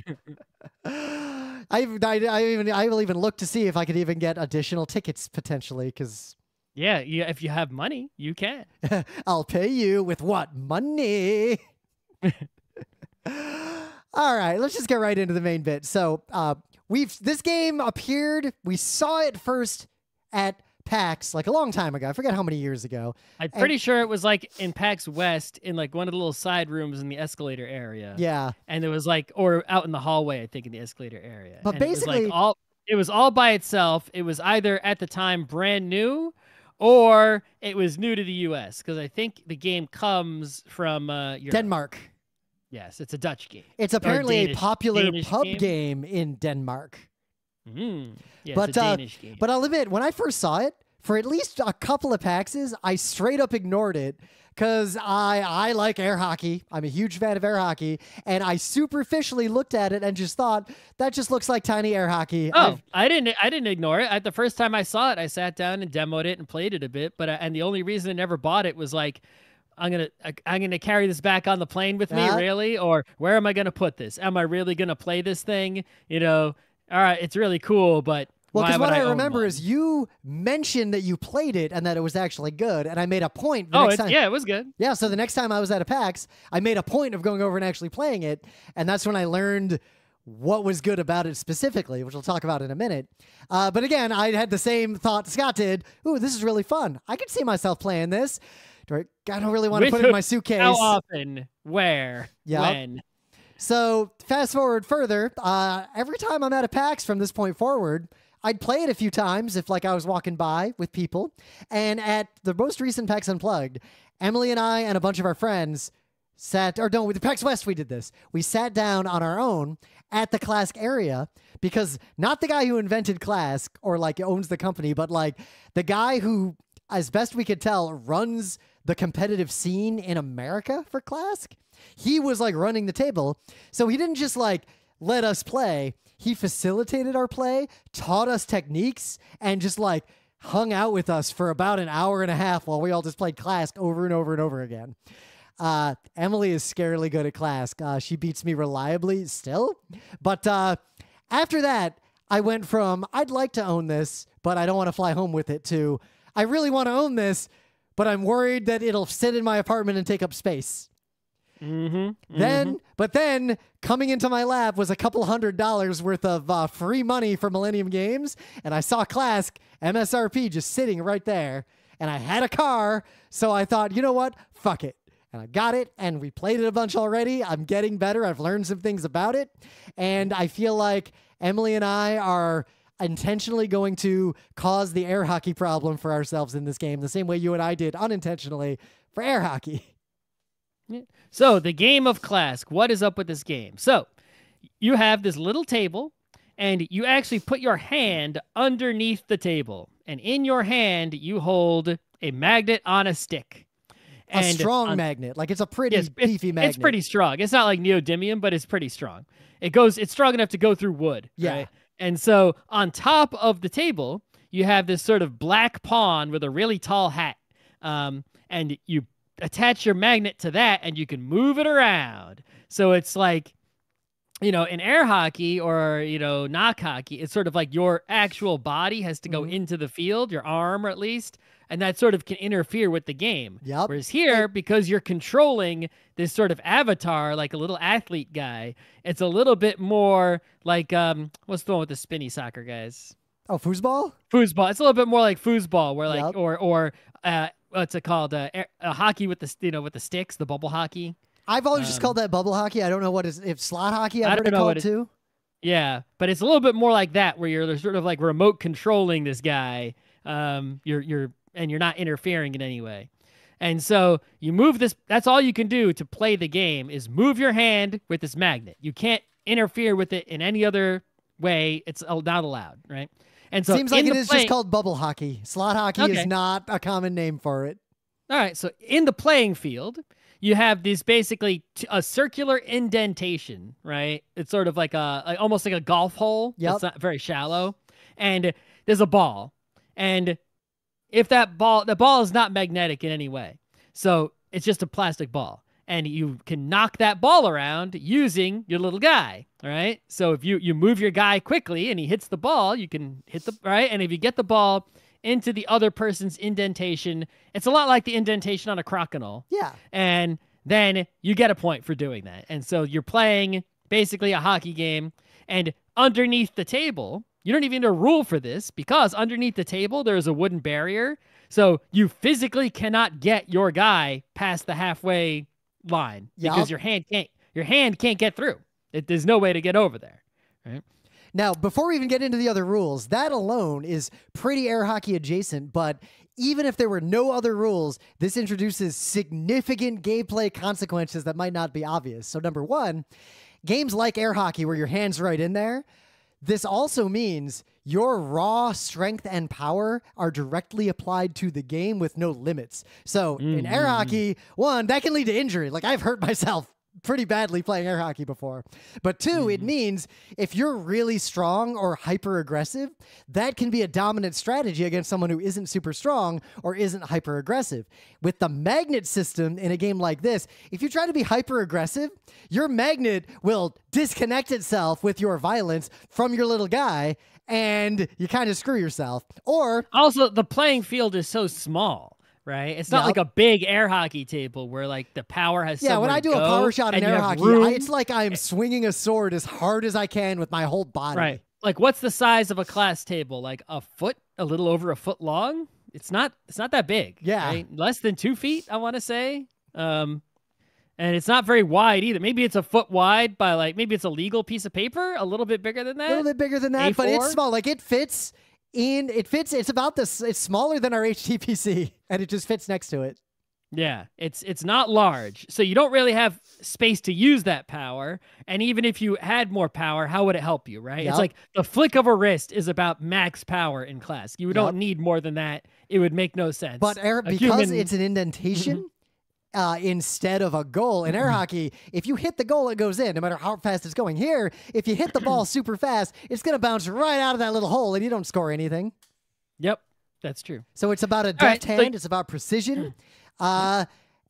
I, I, I even I will even look to see if I could even get additional tickets potentially because Yeah, yeah, if you have money, you can. I'll pay you with what money. All right, let's just get right into the main bit. So, uh, we've this game appeared. We saw it first at PAX like a long time ago. I forget how many years ago. I'm pretty sure it was like in PAX West in like one of the little side rooms in the escalator area. Yeah, And it was like or out in the hallway, I think, in the escalator area. But And it was, basically- like all it was all by itself. It was either at the time brand new or it was new to the US because I think the game comes from uh Denmark. Yes, it's a Dutch game. It's apparently a popular Danish pub game? game? in Denmark. Mm. Yeah, But, it's a uh, Danish game. But I'll admit, when I first saw it, for at least a couple of PAXs, I straight up ignored it because I I like air hockey. I'm a huge fan of air hockey, and I superficially looked at it and just thought that just looks like tiny air hockey. Oh, I've- I didn't. I didn't ignore it. At the first time I saw it, I sat down and demoed it and played it a bit. But I, and the only reason I never bought it was like, I'm gonna I, I'm gonna carry this back on the plane with me, really, or where am I gonna put this? Am I really gonna play this thing? You know, all right, it's really cool, but well, because what I, own remember one? is you mentioned that you played it and that it was actually good, and I made a point. The oh, time, yeah, it was good. Yeah, so the next time I was at a PAX, I made a point of going over and actually playing it, and that's when I learned what was good about it specifically, which we'll talk about in a minute. Uh, but again, I had the same thought Scott did. Ooh, this is really fun. I could see myself playing this. Do I, I don't really want to put it in my suitcase. How often? Where? Yep. When? So fast forward further, uh, every time I'm at a PAX from this point forward, I'd play it a few times if like I was walking by with people. And at the most recent PAX Unplugged, Emily and I and a bunch of our friends sat, or no, with the PAX West we did this. We sat down on our own at the Klask area because not the guy who invented Klask or like owns the company, but like the guy who, as best we could tell, runs the competitive scene in America for Klask. He was like running the table. So he didn't just like let us play. He facilitated our play, taught us techniques, and just like hung out with us for about an hour and a half while we all just played Klask over and over and over again. Uh, Emily is scarily good at Klask. Uh, she beats me reliably still. But uh, after that, I went from I'd like to own this, but I don't want to fly home with it to I really want to own this, but I'm worried that it'll sit in my apartment and take up space. Mm-hmm. Then, but then coming into my lap was a couple hundred dollars worth of uh, free money for Millennium Games, and I saw Klask MSRP just sitting right there, and I had a car, so I thought, you know what, fuck it. And I got it, and we played it a bunch already. I'm getting better. I've learned some things about it, and I feel like Emily and I are intentionally going to cause the air hockey problem for ourselves in this game, the same way you and I did unintentionally for air hockey. So the game of Klask, what is up with this game? So you have this little table, and you actually put your hand underneath the table, and in your hand you hold a magnet on a stick. A strong on- magnet, like it's a pretty Yes, it's- beefy magnet. It's pretty strong. It's not like neodymium, but it's pretty strong. It goes. It's strong enough to go through wood. Yeah. right? And so on top of the table, you have this sort of black pawn with a really tall hat, um, and you attach your magnet to that, and you can move it around. So it's like you know, in air hockey or, you know, knock hockey, it's sort of like your actual body has to go Mhm. into the field, your arm or at least, and that sort of can interfere with the game. Yep. Whereas here, because you're controlling this sort of avatar, like a little athlete guy, it's a little bit more like um, what's the one with the spinny soccer guys? Oh, foosball? Foosball. It's a little bit more like foosball, where like Yep. or or uh, what's it called? Uh, air, uh, hockey with the you know with the sticks, the bubble hockey. I've always just Um, called that bubble hockey. I don't know what is if slot hockey I've I heard don't it know called what it- too. Yeah, but it's a little bit more like that, where you're sort of like remote controlling this guy. Um, you're you're and you're not interfering in any way. And so you move this. That's all you can do to play the game is move your hand with this magnet. You can't interfere with it in any other way. It's not allowed, right? And so Seems like it is just called bubble hockey. Slot hockey is not a common name for it. All right, so in the playing field, you have these basically t- a circular indentation, right? It's sort of like a like, almost like a golf hole. Yep. It's not very shallow, and there's a ball, and if that ball, the ball is not magnetic in any way, so it's just a plastic ball, and you can knock that ball around using your little guy. All right, so if you you move your guy quickly and he hits the ball, you can hit the right, and if you get the ball into the other person's indentation. It's a lot like the indentation on a crokinole. Yeah. And then you get a point for doing that. And so you're playing basically a hockey game. And underneath the table, you don't even need a rule for this because underneath the table, there's a wooden barrier. So you physically cannot get your guy past the halfway line Yup. because your hand can't your hand can't get through. It, there's no way to get over there. Right? Now, before we even get into the other rules, that alone is pretty air hockey adjacent, but even if there were no other rules, this introduces significant gameplay consequences that might not be obvious. So, number one, games like air hockey, where your hand's right in there, this also means your raw strength and power are directly applied to the game with no limits. So, in air mm-hmm. hockey, one, that can lead to injury. Like, I've hurt myself pretty badly playing air hockey before. But 2 it mm. means if you're really strong or hyper aggressive, that can be a dominant strategy against someone who isn't super strong or isn't hyper aggressive. With the magnet system in a game like this, if you try to be hyper aggressive, your magnet will disconnect itself with your violence from your little guy and you kind of screw yourself. Or Also, the playing field is so small, right? It's not Yup. like a big air hockey table where like the power has. yeah, when I do a power shot in air hockey. I, it's like I am swinging a sword as hard as I can with my whole body. right. Like, what's the size of a Klask table? Like a foot, a little over a foot long. It's not. It's not that big. Yeah. right? less than two feet. I want to say. Um, and it's not very wide either. Maybe it's a foot wide by like maybe it's a legal piece of paper, a little bit bigger than that. a little bit bigger than that, but it's small. Like it fits in. It fits. It's about this. It's smaller than our HTPC, and it just fits next to it. Yeah, it's it's not large, so you don't really have space to use that power. And even if you had more power, how would it help you? Right? Yup. It's like the flick of a wrist is about max power in Klask. You don't Yup. need more than that. It would make no sense. But A because human- it's an indentation. Mm-hmm. Uh, instead of a goal in air hockey, if you hit the goal, it goes in, no matter how fast it's going. Here, if you hit the ball super fast, it's going to bounce right out of that little hole, and you don't score anything. Yep, that's true. So it's about a deft so- hand. it's about precision. Uh,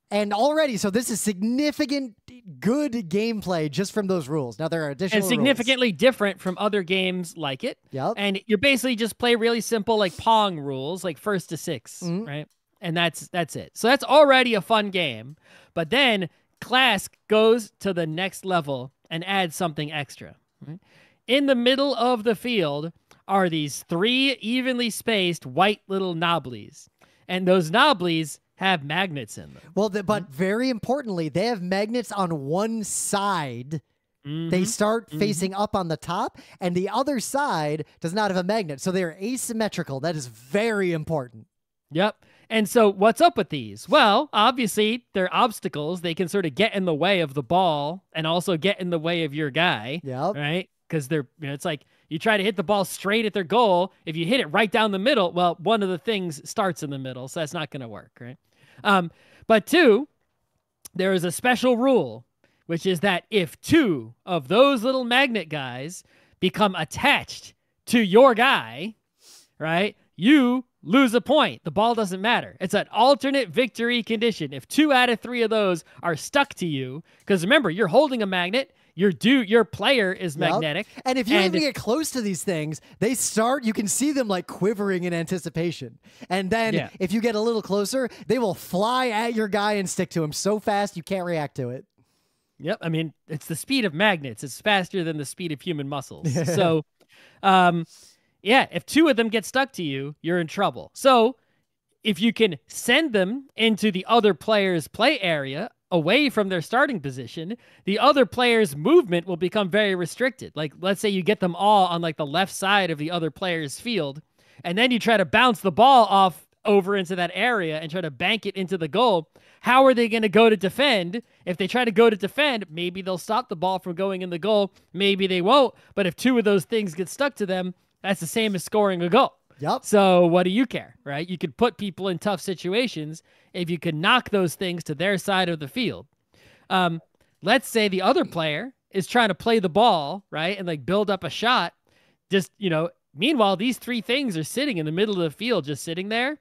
and already, so this is significant good gameplay just from those rules. Now there are additional And rules. significantly different from other games like it. Yep. And you basically just play really simple like Pong rules, like first to 6 Mhm. right? And that's that's it. So that's already a fun game. But then Klask goes to the next level and adds something extra. right? In the middle of the field are these three evenly spaced white little knobblies. And those knobblies have magnets in them. Well, the, but very importantly, they have magnets on one side. They Mhm. start Mhm. facing up on the top, and the other side does not have a magnet. So they're asymmetrical. That is very important. Yep. And so what's up with these? Well, obviously, they're obstacles. They can sort of get in the way of the ball and also get in the way of your guy, Yep. right? Because they're, you know, it's like you try to hit the ball straight at their goal. If you hit it right down the middle, well, one of the things starts in the middle, so that's not going to work, right? Um, but two, there is a special rule, which is that if two of those little magnet guys become attached to your guy, right, you lose a point. The ball doesn't matter. It's an alternate victory condition. If two out of three of those are stuck to you, because remember, you're holding a magnet, your dude, your player is Yep. magnetic. And if you And- even get close to these things, they start, you can see them like quivering in anticipation. And then Yeah. if you get a little closer, they will fly at your guy and stick to him so fast you can't react to it. Yep. I mean, it's the speed of magnets. It's faster than the speed of human muscles. so, um, yeah, if two of them get stuck to you, you're in trouble. So, if you can send them into the other player's play area away from their starting position, the other player's movement will become very restricted. Like, let's say you get them all on like the left side of the other player's field, and then you try to bounce the ball off over into that area and try to bank it into the goal. How are they going to go to defend? If they try to go to defend, maybe they'll stop the ball from going in the goal. Maybe they won't. But if two of those things get stuck to them, that's the same as scoring a goal. Yep. So what do you care, right? You could put people in tough situations if you can knock those things to their side of the field. Um, let's say the other player is trying to play the ball, right, and like build up a shot. Just you know, meanwhile, these three things are sitting in the middle of the field, just sitting there.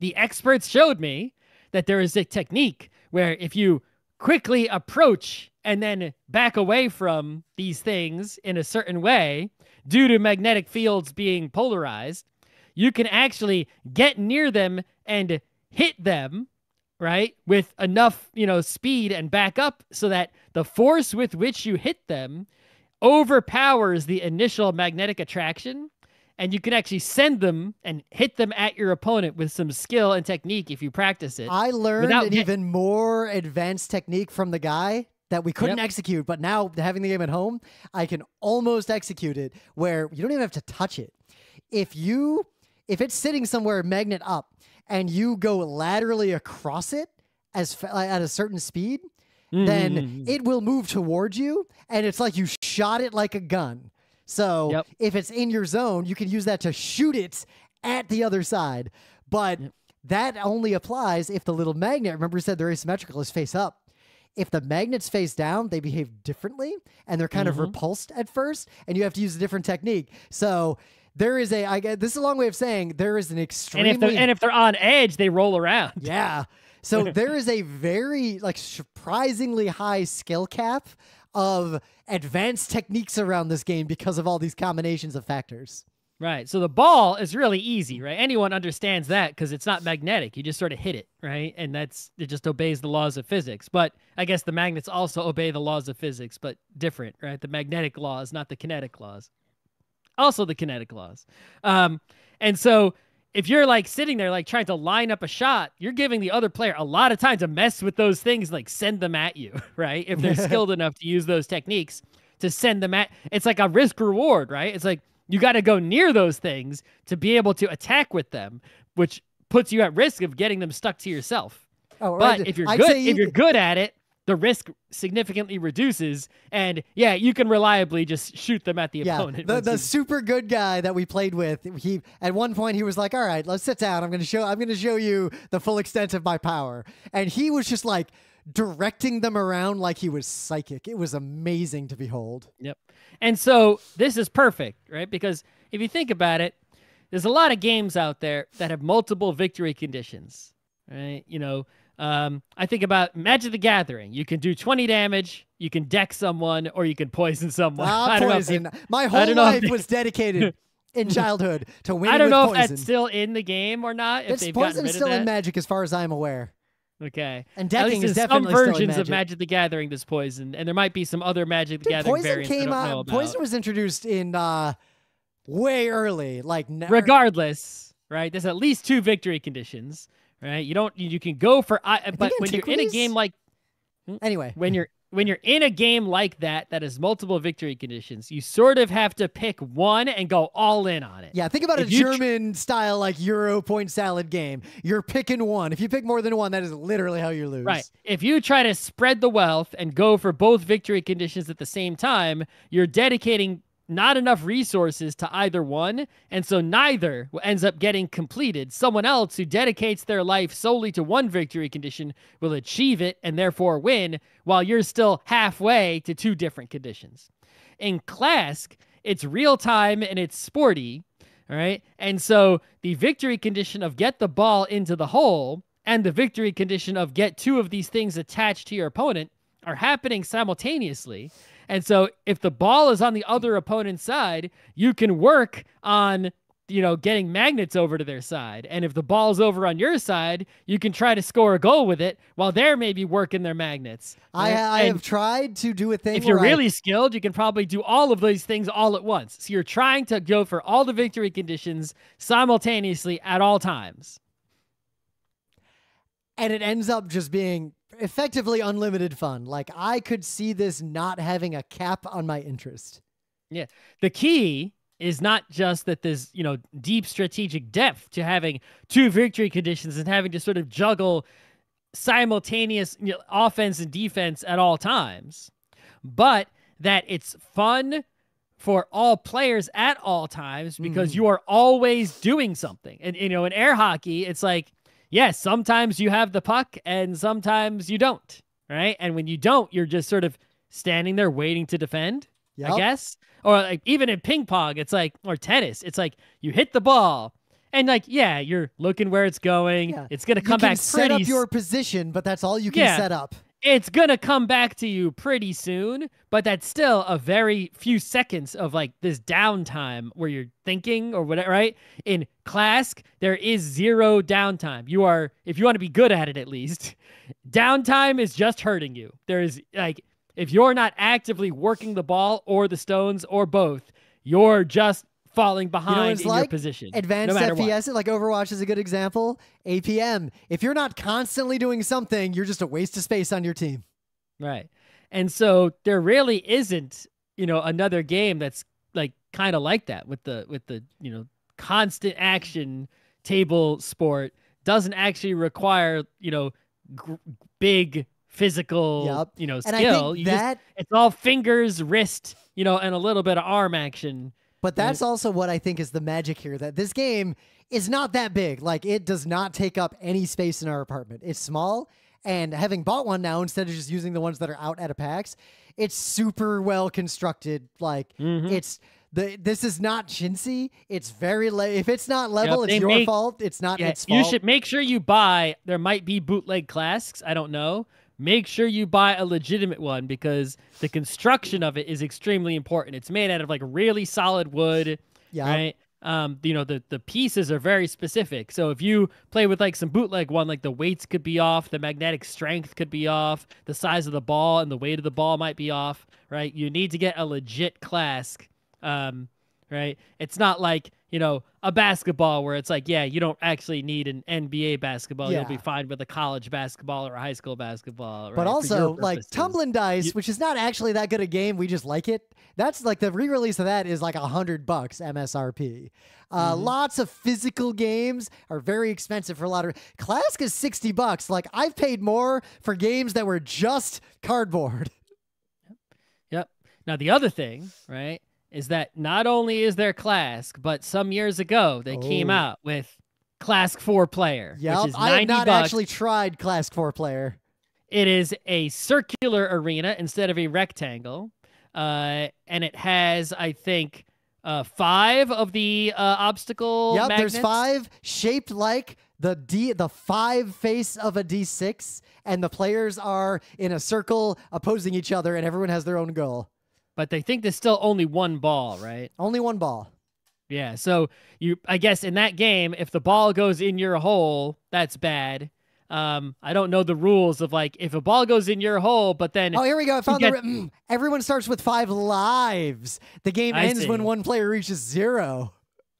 The experts showed me that there is a technique where if you quickly approach and then back away from these things in a certain way due to magnetic fields being polarized, you can actually get near them and hit them, right, with enough, you know, speed and back up so that the force with which you hit them overpowers the initial magnetic attraction and you can actually send them and hit them at your opponent with some skill and technique if you practice it. I learned an even more advanced technique from the guy that we couldn't Yep. execute, but now having the game at home, I can almost execute it where you don't even have to touch it. If you if it's sitting somewhere magnet up and you go laterally across it as fa- at a certain speed, then Mhm. it will move towards you and it's like you shot it like a gun. So Yep. if it's in your zone, you can use that to shoot it at the other side. But that only applies if the little magnet, remember we said they're asymmetrical, is face up. If the magnet's face down, they behave differently and they're kind of Mhm. repulsed at first, and you have to use a different technique. So there is a, I get this is a long way of saying there is an and if, and if they're on edge, they roll around. yeah. So there is a very like surprisingly high skill cap of advanced techniques around this game because of all these combinations of factors. Right. So the ball is really easy, right? Anyone understands that because it's not magnetic. You just sort of hit it, right? And that's it just obeys the laws of physics. But I guess the magnets also obey the laws of physics, but different, right? The magnetic laws, not the kinetic laws. Also the kinetic laws. Um, and so if you're like sitting there like trying to line up a shot, you're giving the other player a lot of time to mess with those things, like send them at you, right? If they're skilled enough to use those techniques to send them at it's like a risk reward, right? It's like you got to go near those things to be able to attack with them, which puts you at risk of getting them stuck to yourself. Oh, But right. if you're I'd good, if you- you're good at it, the risk significantly reduces, and yeah, you can reliably just shoot them at the yeah, opponent. the, the you- super good guy that we played with, he at one point he was like, "All right, let's sit down. I'm going to show I'm going to show you the full extent of my power." And he was just like directing them around like he was psychic. It was amazing to behold. Yep. And so this is perfect, right? Because if you think about it, there's a lot of games out there that have multiple victory conditions, right? You know, um, I think about Magic the Gathering. You can do 20 damage, you can deck someone, or you can poison someone. Ah, know if poison. My whole don't know if life they- was dedicated in childhood to winning I don't know poison. if that's still in the game or not. If it's they've gotten poison still in Magic, as far as I'm aware. Okay. And decking is in some definitely in versions of Magic. Magic the Gathering there's poison, and there might be some other Magic the Dude, Gathering poison variants I came don't know out. about. Poison was introduced in uh, way early, like ne- regardless, right? There's at least two victory conditions, right? You don't you, can go for I but when you're in a game like Anyway, when you're when you're in a game like that that has multiple victory conditions, you sort of have to pick one and go all in on it. yeah, think about a If tr- German style like Euro point salad game. You're picking one. If you pick more than one, that is literally how you lose. Right. If you try to spread the wealth and go for both victory conditions at the same time, you're dedicating not enough resources to either one, and so neither ends up getting completed. Someone else who dedicates their life solely to one victory condition will achieve it and therefore win, while you're still halfway to two different conditions. In Klask, it's real time and it's sporty, all right? And so the victory condition of get the ball into the hole and the victory condition of get two of these things attached to your opponent are happening simultaneously. And so if the ball is on the other opponent's side, you can work on you know, getting magnets over to their side. And if the ball's over on your side, you can try to score a goal with it while they're maybe working their magnets. I, I have tried to do a thing. If you're where I- really skilled, you can probably do all of these things all at once. So you're trying to go for all the victory conditions simultaneously at all times. and it ends up just being effectively unlimited fun. Like I could see this not having a cap on my interest. Yeah. The key is not just that there's, you know, deep strategic depth to having two victory conditions and having to sort of juggle simultaneous you know, offense and defense at all times, but that it's fun for all players at all times because Mhm. you are always doing something. And you know, in air hockey, it's like, yes, sometimes you have the puck and sometimes you don't, right? And when you don't, you're just sort of standing there waiting to defend. I guess. Or like even in ping pong, it's like or tennis, it's like you hit the ball and like yeah, you're looking where it's going. Yeah. It's gonna You come can back set pretty. up your position, but that's all you can Yeah. set up. It's gonna come back to you pretty soon, but that's still a very few seconds of like this downtime where you're thinking or whatever. Right? In Klask, there is zero downtime. You are if you want to be good at it at least. Downtime is just hurting you. There is like if you're not actively working the ball or the stones or both, you're just falling behind it's in your position. Advanced no matter what. FPS, like Overwatch is a good example. APM. If you're not constantly doing something, you're just a waste of space on your team. Right. And so there really isn't, you know, another game that's like kind of like that with the with the, you know, constant action table sport doesn't actually require, you know, gr- big physical, Yep. you know, And skill. You just it's all fingers, wrist, you know, and a little bit of arm action. But that's also what I think is the magic here that this game is not that big. Like, it does not take up any space in our apartment. It's small. And having bought one now, instead of just using the ones that are out at a PAX, it's super well constructed. Like, Mhm. it's the this is not chintzy. It's very le- if it's not level, they it's your make- fault. It's not Yeah, its fault. you should make sure you buy. There might be bootleg Klasks. I don't know. Make sure you buy a legitimate one because the construction of it is extremely important. It's made out of like really solid wood, yeah. right? Um, you know the the pieces are very specific. So if you play with like some bootleg one, like the weights could be off, the magnetic strength could be off, the size of the ball and the weight of the ball might be off, right? You need to get a legit Klask. Um, right? It's not like, you know, a basketball where it's like, yeah, you don't actually need an NBA basketball. You'll be fine with a college basketball or a high school basketball. But right, your also, like. Tumbling Dice, You- which is not actually that good a game, we just like it. That's like the re-release of that is like a hundred bucks MSRP. Uh, Mhm. Lots of physical games are very expensive for a lot of. Classic is sixty bucks. Like I've paid more for games that were just cardboard. Yep. Yep. Now the other thing, right, is that not only is there Klask, but some years ago they came Oh. out with Klask Four Player, which is I have not bucks. actually tried Classic Four Player. It is a circular arena instead of a rectangle, uh, and it has, I think, uh, five of the uh, obstacle. Yep, magnets. there's five shaped like the D, the five face of a D6, and the players are in a circle opposing each other, and everyone has their own goal. But they think there's still only one ball, right? Only one ball. Yeah. So you, I guess, in that game, if the ball goes in your hole, that's bad. Um, I don't know the rules of like if a ball goes in your hole, but then Oh, here we go. I found get- mm, everyone starts with five lives. The game I ends when one player reaches zero.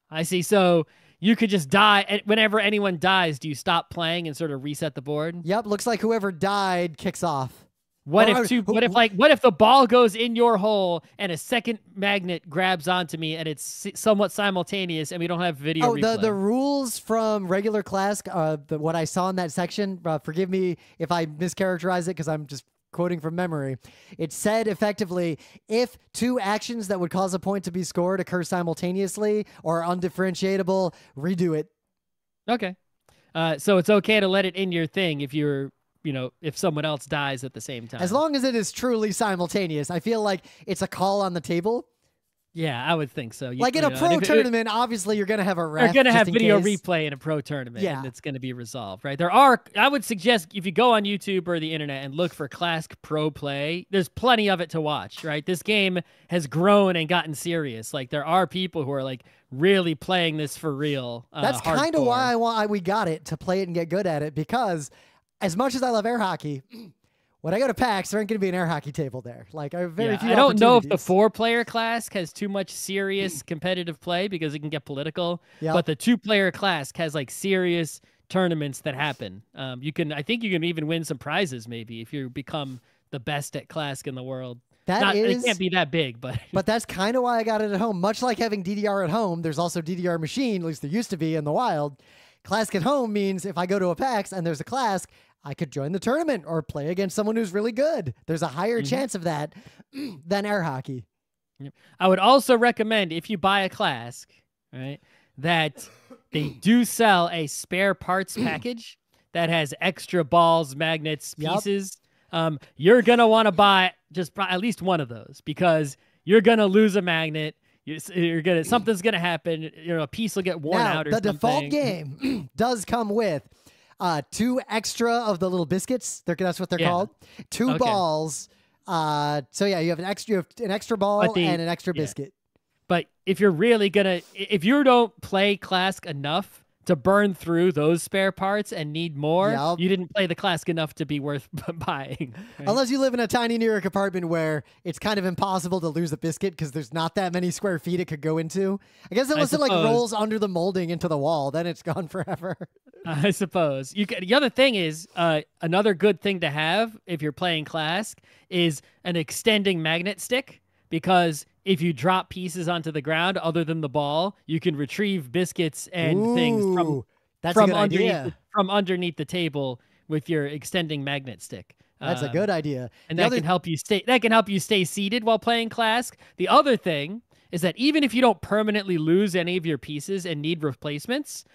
I see. So you could just die whenever anyone dies. Do you stop playing and sort of reset the board? Yep, looks like whoever died kicks off. What if two? What if like? What if the ball goes in your hole and a second magnet grabs onto me and it's somewhat simultaneous and we don't have video Oh, the, replay? the rules from regular Klask, uh, the, what I saw in that section, uh, forgive me if I mischaracterize it because I'm just quoting from memory. It said effectively if two actions that would cause a point to be scored occur simultaneously or are undifferentiatable, redo it. okay. Uh, so it's okay to let it in your thing if you're, you know, if someone else dies at the same time. As long as it is truly simultaneous. I feel like it's a call on the table. Yeah, I would think so. You- Like in you a know, pro and if it- tournament, obviously you're gonna have a ref. Going to have video case. replay in a pro tournament, Yeah. and it's going to be resolved, right? There are, I would suggest if you go on YouTube or the internet and look for Klask Pro Play, there's plenty of it to watch, right? This game has grown and gotten serious. Like there are people who are like really playing this for real. Uh, That's kind of why I want I, we got it to play it and get good at it because as much as I love air hockey, when I go to PAX, there ain't gonna be an air hockey table there. Like I very Yeah, few. I don't know if the four-player Klask has too much serious competitive play because it can get political. Yep. But the two-player Klask has like serious tournaments that happen. Um, you can, I think, you can even win some prizes maybe if you become the best at Klask in the world. That Not, is- it can't be that big, but But that's kind of why I got it at home. Much like having DDR at home, there's also DDR machine, at least there used to be in the wild. Klask at home means if I go to a PAX and there's a Klask, I could join the tournament or play against someone who's really good. There's a higher Mm-hmm. chance of that than air hockey. I would also recommend if you buy a Klask, right, that they do sell a spare parts package that has extra balls, magnets, pieces. Um, you're gonna want to buy just buy at least one of those because you're gonna lose a magnet. You're, you're gonna something's gonna happen. You know, a piece will get worn now, out or the default game does come with uh, two extra of the little biscuits. They're, that's what they're Yeah. called. Two Okay. balls. Uh, so yeah, you have an extra, you have an extra ball the- and an extra yeah. biscuit. But if you're really gonna, if you don't play Klask enough to burn through those spare parts and need more, Yup. you didn't play the Klask enough to be worth buying. right? Unless you live in a tiny New York apartment where it's kind of impossible to lose a biscuit because there's not that many square feet it could go into. I guess unless it like rolls under the molding into the wall, then it's gone forever. I suppose you. Can, the other thing is, uh, another good thing to have if you're playing Klask is an extending magnet stick because if you drop pieces onto the ground other than the ball, you can retrieve biscuits and things from that's from a good underneath idea. the, from underneath the table with your extending magnet stick. That's a Um, good idea. and The that other- can help you stay that can help you stay seated while playing Klask the other thing is that even if you don't permanently lose any of your pieces and need replacements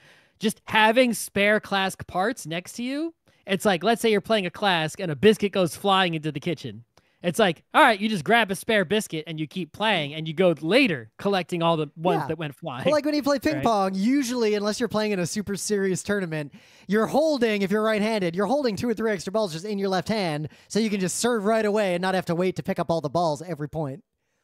just having spare Klask parts next to you it's like let's say you're playing a Klask and a biscuit goes flying into the kitchen it's like all right you just grab a spare biscuit and you keep playing and you go later collecting all the ones Yeah. that went flying Well, like when you play ping Right. pong, usually, unless you're playing in a super serious tournament, you're holding, if you're right handed, you're holding two or three extra balls just in your left hand so you can just serve right away and not have to wait to pick up all the balls every point.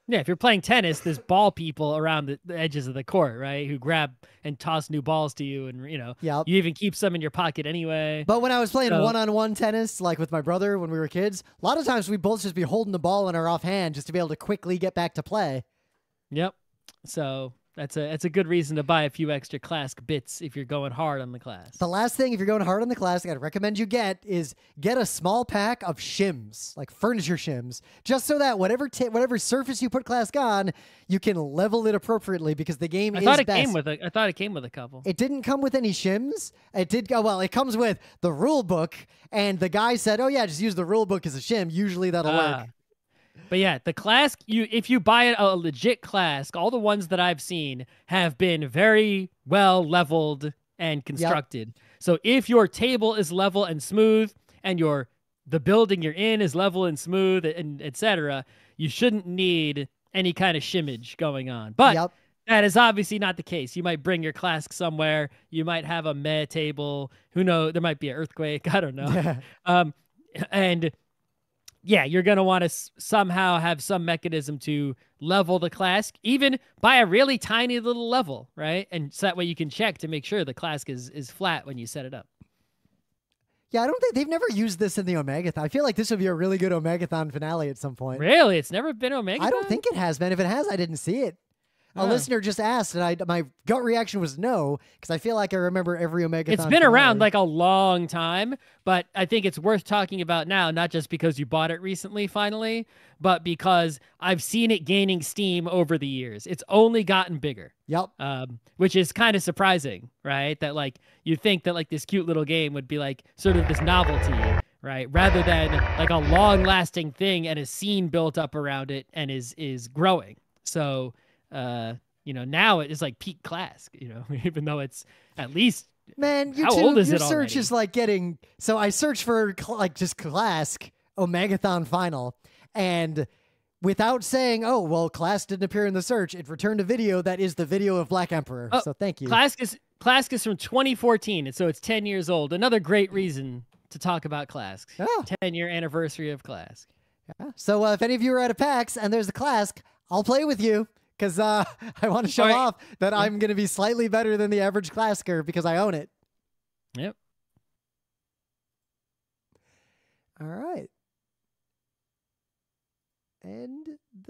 Yeah, if you're playing tennis, there's ball people around the, the edges of the court, right? Who grab and toss new balls to you, and you know, Yep. you even keep some in your pocket anyway. But when I was playing So- one on one tennis, like with my brother when we were kids, a lot of times we both just be holding the ball in our offhand just to be able to quickly get back to play. Yep. So that's a that's a good reason to buy a few extra Klask bits if you're going hard on the Klask. The last thing, if you're going hard on the Klask, I'd recommend you get is get a small pack of shims, like furniture shims, just so that whatever whatever surface you put classic on, you can level it appropriately because the game I is thought it best. came with a I thought it came with a couple. It didn't come with any shims. It did go well. It comes with the rule book, and the guy said, "Oh yeah, just use the rule book as a shim. Usually that'll Ah. work." But yeah, the Klask you if you buy a legit Klask, all the ones that I've seen have been very well leveled and constructed. So if your table is level and smooth and your the building you're in is level and smooth and etc., you shouldn't need any kind of shimmage going on. But yep. that is obviously not the case. You might bring your Klask somewhere. You might have a meh table. Who knows? There might be an earthquake. I don't know. um, and yeah, you're gonna want to s- somehow have some mechanism to level the Klask, even by a really tiny little level, right? And so that way you can check to make sure the Klask is is flat when you set it up. Yeah, I don't think they've never used this in the Omegathon. I feel like this would be a really good Omegathon finale at some point. Really, it's never been Omega. I don't think it has been. If it has, I didn't see it. A listener just asked, and I my gut reaction was no, because I feel like I remember every Omega. It's been around like a long time, but I think it's worth talking about now, not just because you bought it recently, finally, but because I've seen it gaining steam over the years. It's only gotten bigger. Yep. um, which is kind of surprising, right? That like you think that like this cute little game would be like sort of this novelty, right? Rather than like a long-lasting thing and a scene built up around it and is is growing. So, uh, you know, now it is like peak Klask, you know, even though it's at least Man, How YouTube, old is your it search already? is like getting. So I searched for like just Klask Omegathon Final, and without saying, "Oh, well, Klask didn't appear in the search." It returned a video that is the video of Black Emperor. Oh, so thank you. Classic is Classic is from 2014, and so it's 10 years old. Another great reason to talk about Classic. Oh. 10 year anniversary of Classic. Yeah. So uh, if any of you are at a PAX and there's a Klask, I'll play with you because uh, I want to show right. off that I'm going to be slightly better than the average Klasker because I own it. Yep. All right. And